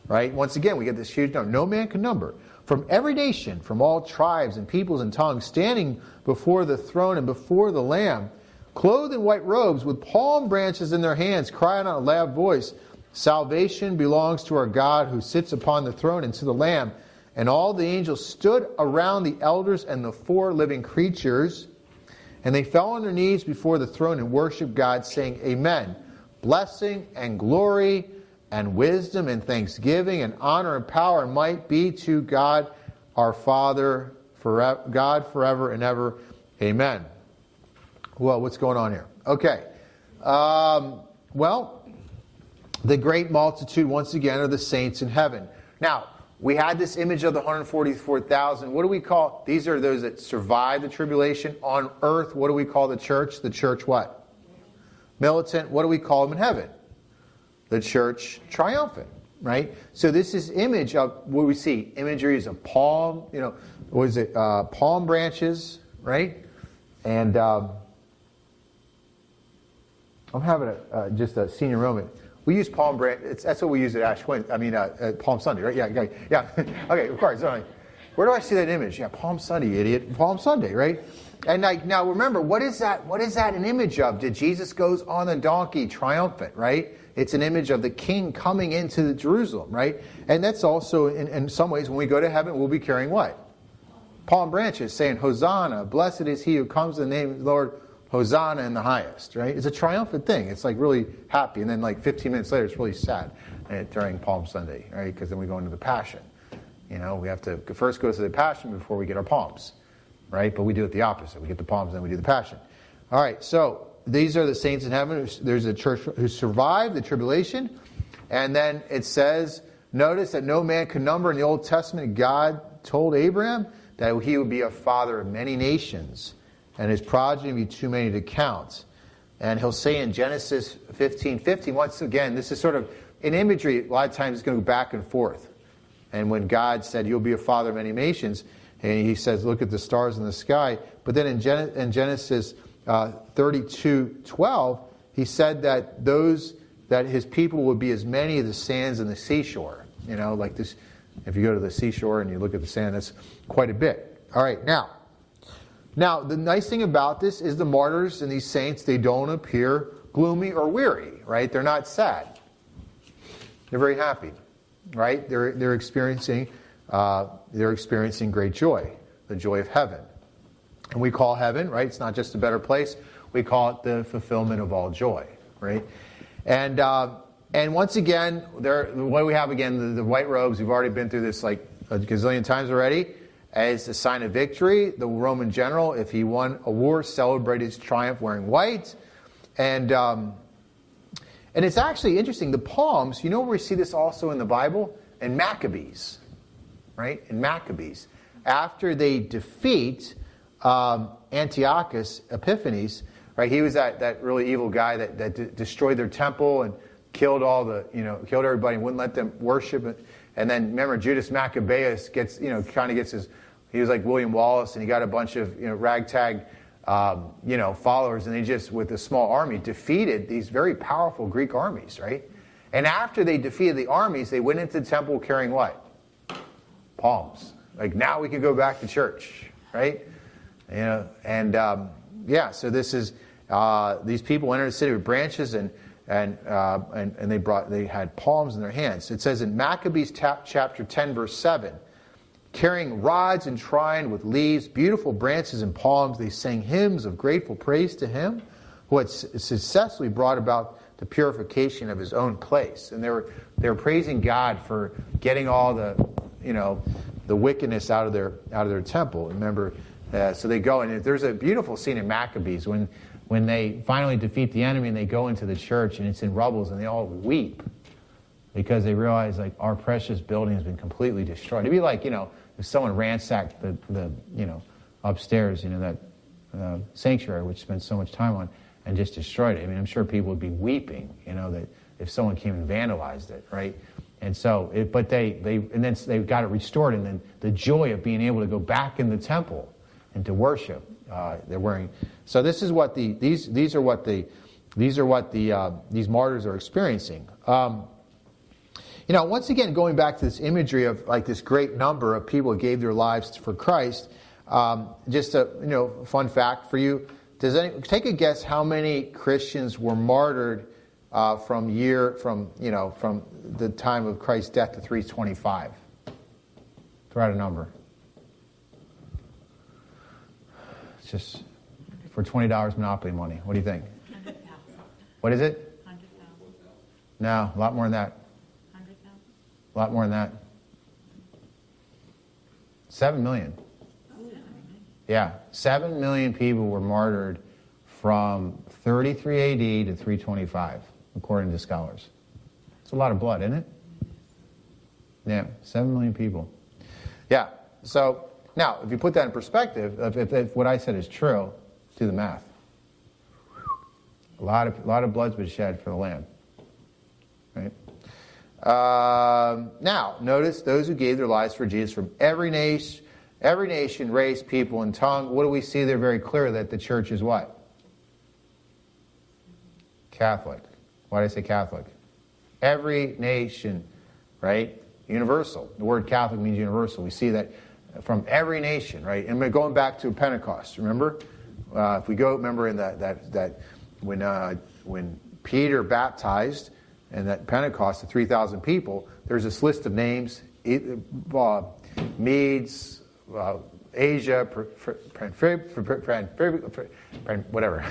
Right? Once again, we get this huge number. No man could number. From every nation, from all tribes and peoples and tongues, standing before the throne and before the Lamb. clothed in white robes, with palm branches in their hands, crying out in a loud voice, Salvation belongs to our God who sits upon the throne and to the Lamb. And all the angels stood around the elders and the four living creatures, and they fell on their knees before the throne and worshiped God, saying, Amen. Blessing and glory and wisdom and thanksgiving and honor and power and might be to God our Father, forever, God forever and ever. Amen. Well, what's going on here? Okay. Um, well, the great multitude, once again, are the saints in heaven. Now, we had this image of the 144,000. What do we call these? Are those that survive the tribulation on earth? What do we call the church? The church what? Militant. What do we call them in heaven? The church triumphant, right? So this is image of what we see. Imagery is a palm, you know, what is it? Uh, palm branches, right? And um, I'm having a, uh, just a senior moment. We use palm branch. that's what we use at Ash Wednesday. I mean, uh, Palm Sunday, right? Yeah, yeah. okay, of course. Sorry. Where do I see that image? Yeah, Palm Sunday, idiot. Palm Sunday, right? And like, now remember, what is that? What is that an image of? Did Jesus goes on the donkey, triumphant, right? It's an image of the King coming into Jerusalem, right? And that's also, in, in some ways, when we go to heaven, we'll be carrying what? Palm branches, saying, "Hosanna! Blessed is he who comes in the name of the Lord." Hosanna in the highest, right? It's a triumphant thing. It's like really happy. And then like 15 minutes later, it's really sad during Palm Sunday, right? Because then we go into the Passion. You know, we have to first go to the Passion before we get our palms, right? But we do it the opposite. We get the palms, then we do the Passion. All right, so these are the saints in heaven. There's a church who survived the tribulation. And then it says, notice that no man could number in the Old Testament. God told Abraham that he would be a father of many nations and his progeny would be too many to count. And he'll say in Genesis 15 15, once again, this is sort of in imagery, a lot of times it's going to go back and forth. And when God said, You'll be a father of many nations, and he says, Look at the stars in the sky. But then in, Gen- in Genesis uh, 32 12, he said that those that his people would be as many as the sands in the seashore. You know, like this, if you go to the seashore and you look at the sand, that's quite a bit. All right, now, now, the nice thing about this is the martyrs and these saints, they don't appear gloomy or weary, right? They're not sad. They're very happy, right? They're, they're, experiencing, uh, they're experiencing great joy, the joy of heaven. And we call heaven, right? It's not just a better place. We call it the fulfillment of all joy, right? And, uh, and once again, there, what we have again? The, the white robes. We've already been through this like a gazillion times already. As a sign of victory, the Roman general, if he won a war, celebrated his triumph wearing white. And, um, and it's actually interesting. The palms, you know where we see this also in the Bible? In Maccabees, right? In Maccabees. After they defeat um, Antiochus Epiphanes, right? He was that, that really evil guy that, that d- destroyed their temple and killed all the, you know, killed everybody and wouldn't let them worship. It. And then remember, Judas Maccabeus gets, you know, kind of gets his, he was like William Wallace, and he got a bunch of, you know, ragtag, um, you know, followers, and they just, with a small army, defeated these very powerful Greek armies, right? And after they defeated the armies, they went into the temple carrying what? Palms. Like now we can go back to church, right? You know, and um, yeah, so this is uh, these people entered the city with branches and and, uh, and, and, they brought they had palms in their hands. It says in Maccabees chapter 10, verse 7, carrying rods and entwined with leaves, beautiful branches and palms, they sang hymns of grateful praise to him who had successfully brought about the purification of his own place. And they were they were praising God for getting all the you know the wickedness out of their out of their temple. Remember, uh, so they go and there's a beautiful scene in Maccabees when when they finally defeat the enemy and they go into the church and it's in rubbles and they all weep because they realize like our precious building has been completely destroyed. It'd be like you know if someone ransacked the, the you know upstairs you know that uh, sanctuary which spent so much time on and just destroyed it. I mean I'm sure people would be weeping you know that if someone came and vandalized it right. And so, it, but they, they, and then they got it restored, and then the joy of being able to go back in the temple and to worship. Uh, they're wearing so this is what the these these are what the these are what the uh, these martyrs are experiencing. Um, you know, once again, going back to this imagery of like this great number of people gave their lives for Christ. Um, just a you know fun fact for you: does any, take a guess how many Christians were martyred uh, from year from you know from the time of Christ's death to 325? Throw out a number. It's just for twenty dollars Monopoly money. What do you think? What is it? No, a lot more than that. A lot more than that. Seven million. Yeah, seven million people were martyred from 33 AD to 325, according to scholars. It's a lot of blood, isn't it? Yeah, seven million people. Yeah. So now, if you put that in perspective, if, if, if what I said is true, do the math. A lot of a lot of blood's been shed for the Lamb. Right. Um, now, notice those who gave their lives for Jesus from every nation, every nation, race, people, and tongue. What do we see there very clear that the church is what? Catholic. Why did I say Catholic? Every nation, right? Universal. The word Catholic means universal. We see that from every nation, right? And going back to Pentecost. Remember, uh, if we go, remember in that that that when uh, when Peter baptized and that Pentecost, the three thousand people. There's this list of names: uh, Medes, uh, Asia, whatever,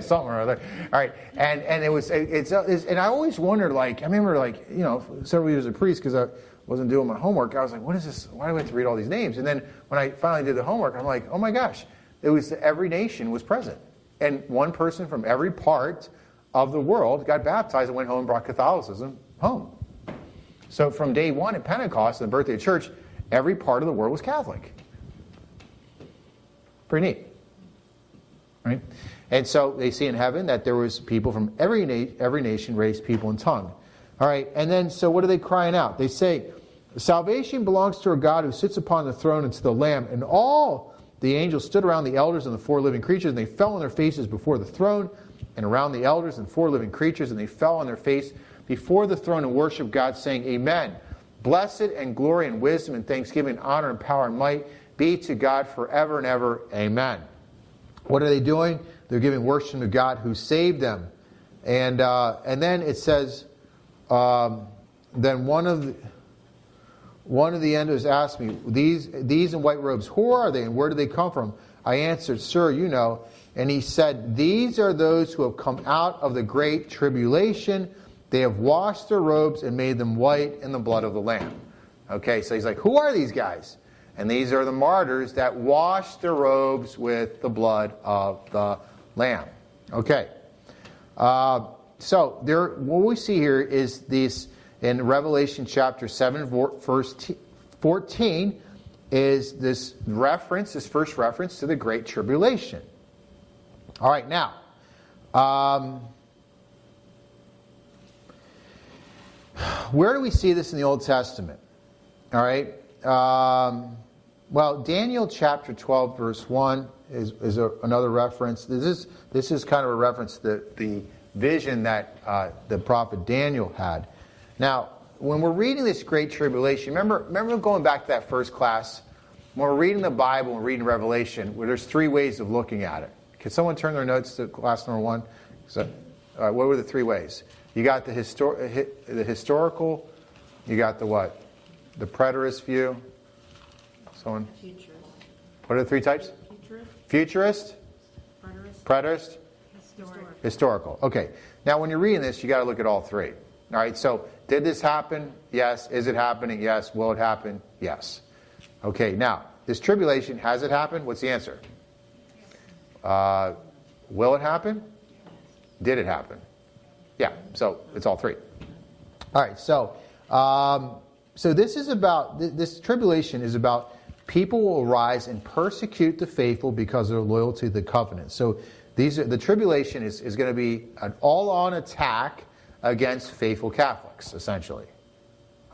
something or other. All right, and and it was it's, it's and I always wondered like I remember like you know several years as a priest because I wasn't doing my homework. I was like, what is this? Why do I have to read all these names? And then when I finally did the homework, I'm like, oh my gosh, it was every nation was present, and one person from every part of the world got baptized and went home and brought Catholicism home. So from day one at Pentecost, the birthday of church, every part of the world was Catholic. Pretty neat. Right? And so they see in heaven that there was people from every, na- every nation, race, people, and tongue. All right, and then so what are they crying out? They say, Salvation belongs to our God who sits upon the throne and to the Lamb. And all the angels stood around the elders and the four living creatures, and they fell on their faces before the throne and around the elders and four living creatures, and they fell on their face before the throne and worshiped God, saying, Amen. Blessed and glory and wisdom and thanksgiving, and honor and power and might be to God forever and ever. Amen. What are they doing? They're giving worship to God who saved them. And, uh, and then it says, um, then one of the, one of the elders asked me, these, these in white robes, who are they and where do they come from? I answered, Sir, you know. And he said, These are those who have come out of the great tribulation. They have washed their robes and made them white in the blood of the Lamb. Okay, so he's like, Who are these guys? And these are the martyrs that washed their robes with the blood of the Lamb. Okay. Uh, so there, what we see here is this in Revelation chapter 7, verse 14, is this reference, this first reference to the Great Tribulation. All right, now, um, where do we see this in the Old Testament? All right. Um, well, Daniel chapter 12, verse 1 is, is a, another reference. This is, this is kind of a reference to the vision that uh, the prophet Daniel had. Now, when we're reading this great tribulation, remember, remember going back to that first class? When we're reading the Bible and reading Revelation, where there's three ways of looking at it. Can someone turn their notes to class number one? So, what were the three ways? You got the, histor- the historical, you got the what? The preterist view. Someone? Futurist. What are the three types? Futurist. Futurist, Preterist. preterist, Historic. historical. Okay. Now, when you're reading this, you got to look at all three. All right. So, did this happen? Yes. Is it happening? Yes. Will it happen? Yes. Okay. Now, this tribulation has it happened? What's the answer? Uh, will it happen? Did it happen? Yeah. So it's all three. All right. So, um, so this is about this tribulation is about people will arise and persecute the faithful because of their loyalty to the covenant. So these are, the tribulation is, is going to be an all-on attack against faithful Catholics, essentially.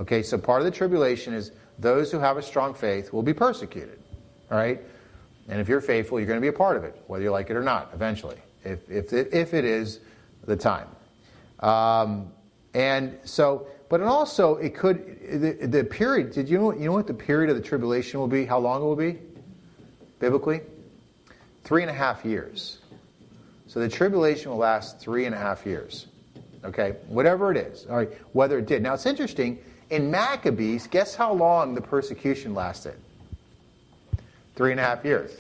Okay, so part of the tribulation is those who have a strong faith will be persecuted. All right? And if you're faithful, you're going to be a part of it, whether you like it or not, eventually, if, if, if it is the time. Um, and so, but it also, it could, the, the period, did you know, you know what the period of the tribulation will be? How long it will be? Biblically? Three and a half years. So the tribulation will last three and a half years. Okay, whatever it is. All right, whether it did. Now it's interesting. In Maccabees, guess how long the persecution lasted? Three and a half years.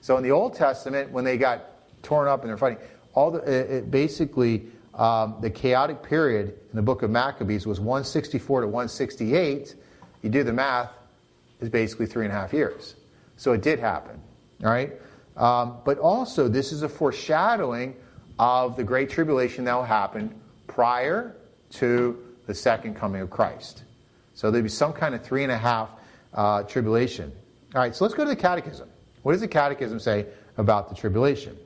So in the Old Testament, when they got torn up and they're fighting, all the, it, it basically um, the chaotic period in the book of Maccabees was 164 to 168. You do the math, is basically three and a half years. So it did happen. All right. Um, but also, this is a foreshadowing of the great tribulation that will happen prior to the second coming of Christ. So there'll be some kind of three and a half uh, tribulation. All right, so let's go to the catechism. What does the catechism say about the tribulation?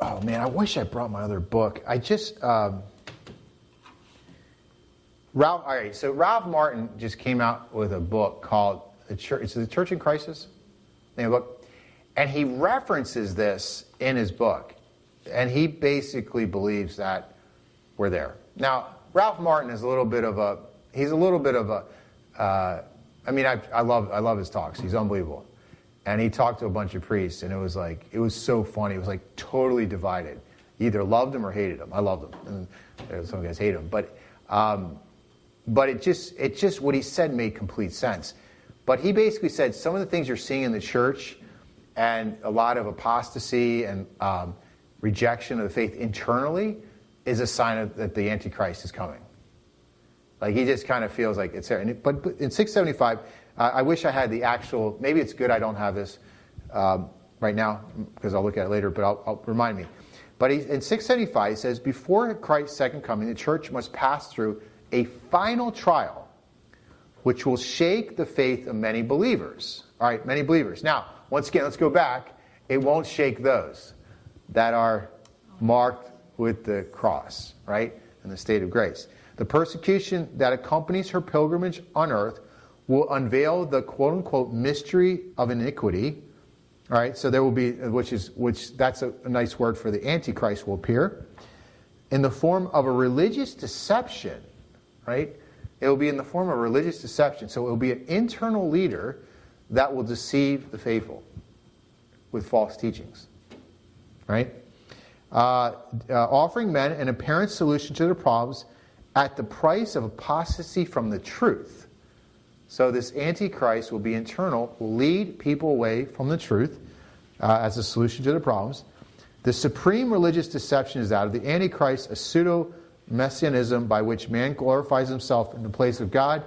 Oh man, I wish I brought my other book. I just um, Ralph. All right, so Ralph Martin just came out with a book called "The Church." It's the Church in Crisis. Name book, and he references this in his book, and he basically believes that we're there. Now, Ralph Martin is a little bit of a. He's a little bit of a. Uh, I mean, I, I love I love his talks. He's unbelievable and he talked to a bunch of priests, and it was like it was so funny. It was like totally divided. Either loved him or hated him. I loved him, and some guys hate him, but um, but it just it just what he said made complete sense. But he basically said some of the things you're seeing in the church, and a lot of apostasy and um, rejection of the faith internally, is a sign of, that the Antichrist is coming. Like he just kind of feels like it's there. It, but, but in 675 I wish I had the actual, maybe it's good I don't have this um, right now because I'll look at it later, but I'll, I'll remind me. But he, in 675, he says, Before Christ's second coming, the church must pass through a final trial which will shake the faith of many believers. All right, many believers. Now, once again, let's go back. It won't shake those that are marked with the cross, right? In the state of grace. The persecution that accompanies her pilgrimage on earth will unveil the quote unquote mystery of iniquity. All right, so there will be, which is, which that's a, a nice word for the Antichrist will appear in the form of a religious deception, right? It will be in the form of religious deception. So it will be an internal leader that will deceive the faithful with false teachings, right? Uh, uh, offering men an apparent solution to their problems at the price of apostasy from the truth. So this Antichrist will be internal, will lead people away from the truth uh, as a solution to their problems. The supreme religious deception is that of the Antichrist, a pseudo messianism by which man glorifies himself in the place of God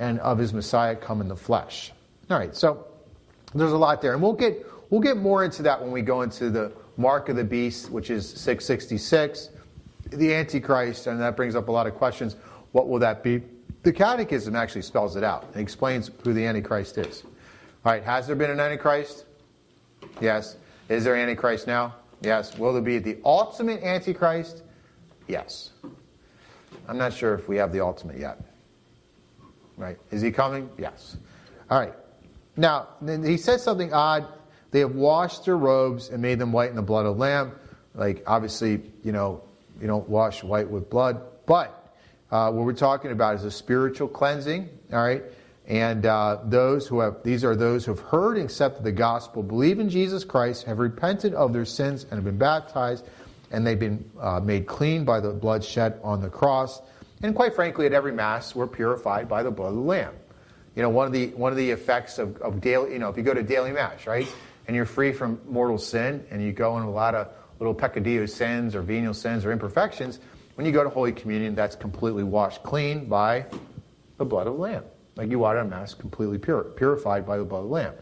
and of his Messiah come in the flesh. All right, so there's a lot there, and we'll get we'll get more into that when we go into the mark of the beast, which is 666, the Antichrist, and that brings up a lot of questions. What will that be? The Catechism actually spells it out and explains who the Antichrist is. All right, has there been an Antichrist? Yes. Is there Antichrist now? Yes. Will there be the ultimate Antichrist? Yes. I'm not sure if we have the ultimate yet. Right? Is he coming? Yes. All right. Now, he says something odd. They have washed their robes and made them white in the blood of lamb. Like, obviously, you know, you don't wash white with blood. But uh, what we're talking about is a spiritual cleansing, all right? And uh, those who have, these are those who have heard and accepted the gospel, believe in Jesus Christ, have repented of their sins, and have been baptized, and they've been uh, made clean by the blood shed on the cross. And quite frankly, at every Mass, we're purified by the blood of the Lamb. You know, one of the, one of the effects of, of daily, you know, if you go to daily Mass, right, and you're free from mortal sin, and you go in a lot of little peccadillo sins or venial sins or imperfections, when you go to Holy Communion, that's completely washed clean by the blood of the Lamb. Like you water a Mass, completely pure, purified by the blood of the Lamb.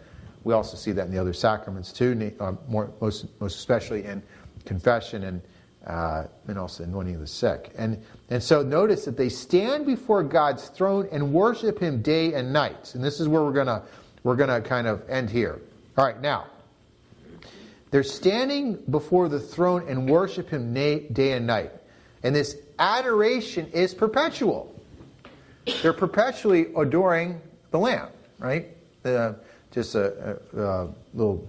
We also see that in the other sacraments too, uh, more, most, most especially in confession and, uh, and also anointing of the sick. And, and so notice that they stand before God's throne and worship Him day and night. And this is where we're going to we're gonna kind of end here. All right, now, they're standing before the throne and worship Him day and night. And this adoration is perpetual. They're perpetually adoring the Lamb, right? Uh, just a, a, a little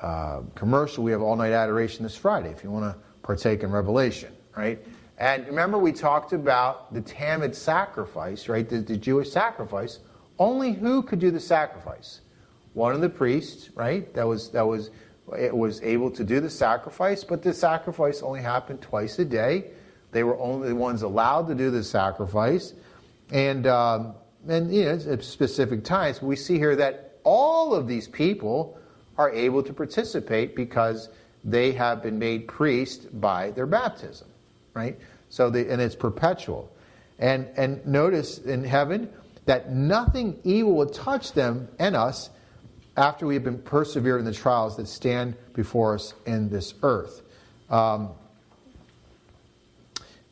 uh, commercial. We have all night adoration this Friday if you want to partake in Revelation, right? And remember, we talked about the Tamid sacrifice, right? The, the Jewish sacrifice. Only who could do the sacrifice? One of the priests, right? That was that was it was able to do the sacrifice, but the sacrifice only happened twice a day. They were only the ones allowed to do the sacrifice, and um, and you know at specific times. We see here that all of these people are able to participate because they have been made priests by their baptism, right? So the, and it's perpetual, and and notice in heaven that nothing evil will touch them and us after we have been persevered in the trials that stand before us in this earth. Um,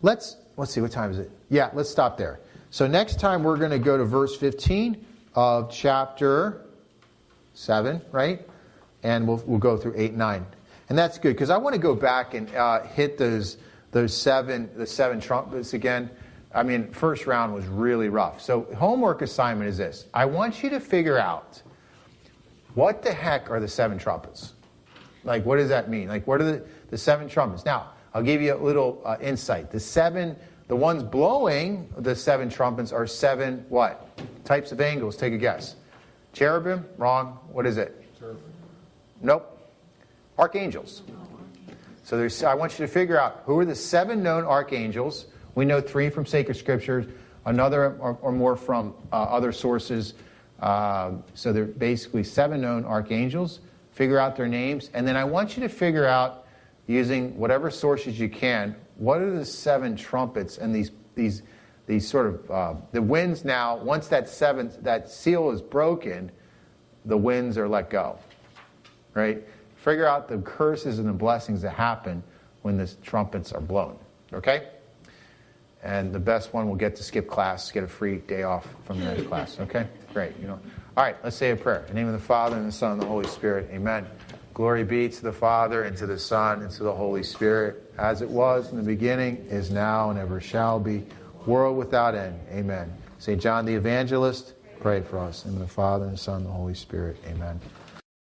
let's let's see what time is it? Yeah, let's stop there. So next time we're going to go to verse 15 of chapter 7, right? And we'll, we'll go through 8 and 9. And that's good because I want to go back and uh, hit those those seven the seven trumpets again. I mean, first round was really rough. So homework assignment is this: I want you to figure out what the heck are the seven trumpets. Like, what does that mean? Like, what are the, the seven trumpets? Now, I'll give you a little uh, insight. The seven, the ones blowing the seven trumpets are seven what types of angels? Take a guess. Cherubim? Wrong. What is it? Cherubim. Nope. Archangels. So there's, I want you to figure out who are the seven known archangels. We know three from sacred scriptures, another or, or more from uh, other sources. Uh, so there are basically seven known archangels. Figure out their names, and then I want you to figure out, using whatever sources you can, what are the seven trumpets and these these these sort of uh, the winds. Now, once that seventh that seal is broken, the winds are let go. Right figure out the curses and the blessings that happen when the trumpets are blown. Okay? And the best one will get to skip class, get a free day off from the next class. Okay? Great. You know. All right, let's say a prayer. In the name of the Father and the Son and the Holy Spirit. Amen. Glory be to the Father and to the Son and to the Holy Spirit, as it was in the beginning, is now, and ever shall be, world without end. Amen. St. John the Evangelist, pray for us. In the, the Father and the Son and the Holy Spirit. Amen.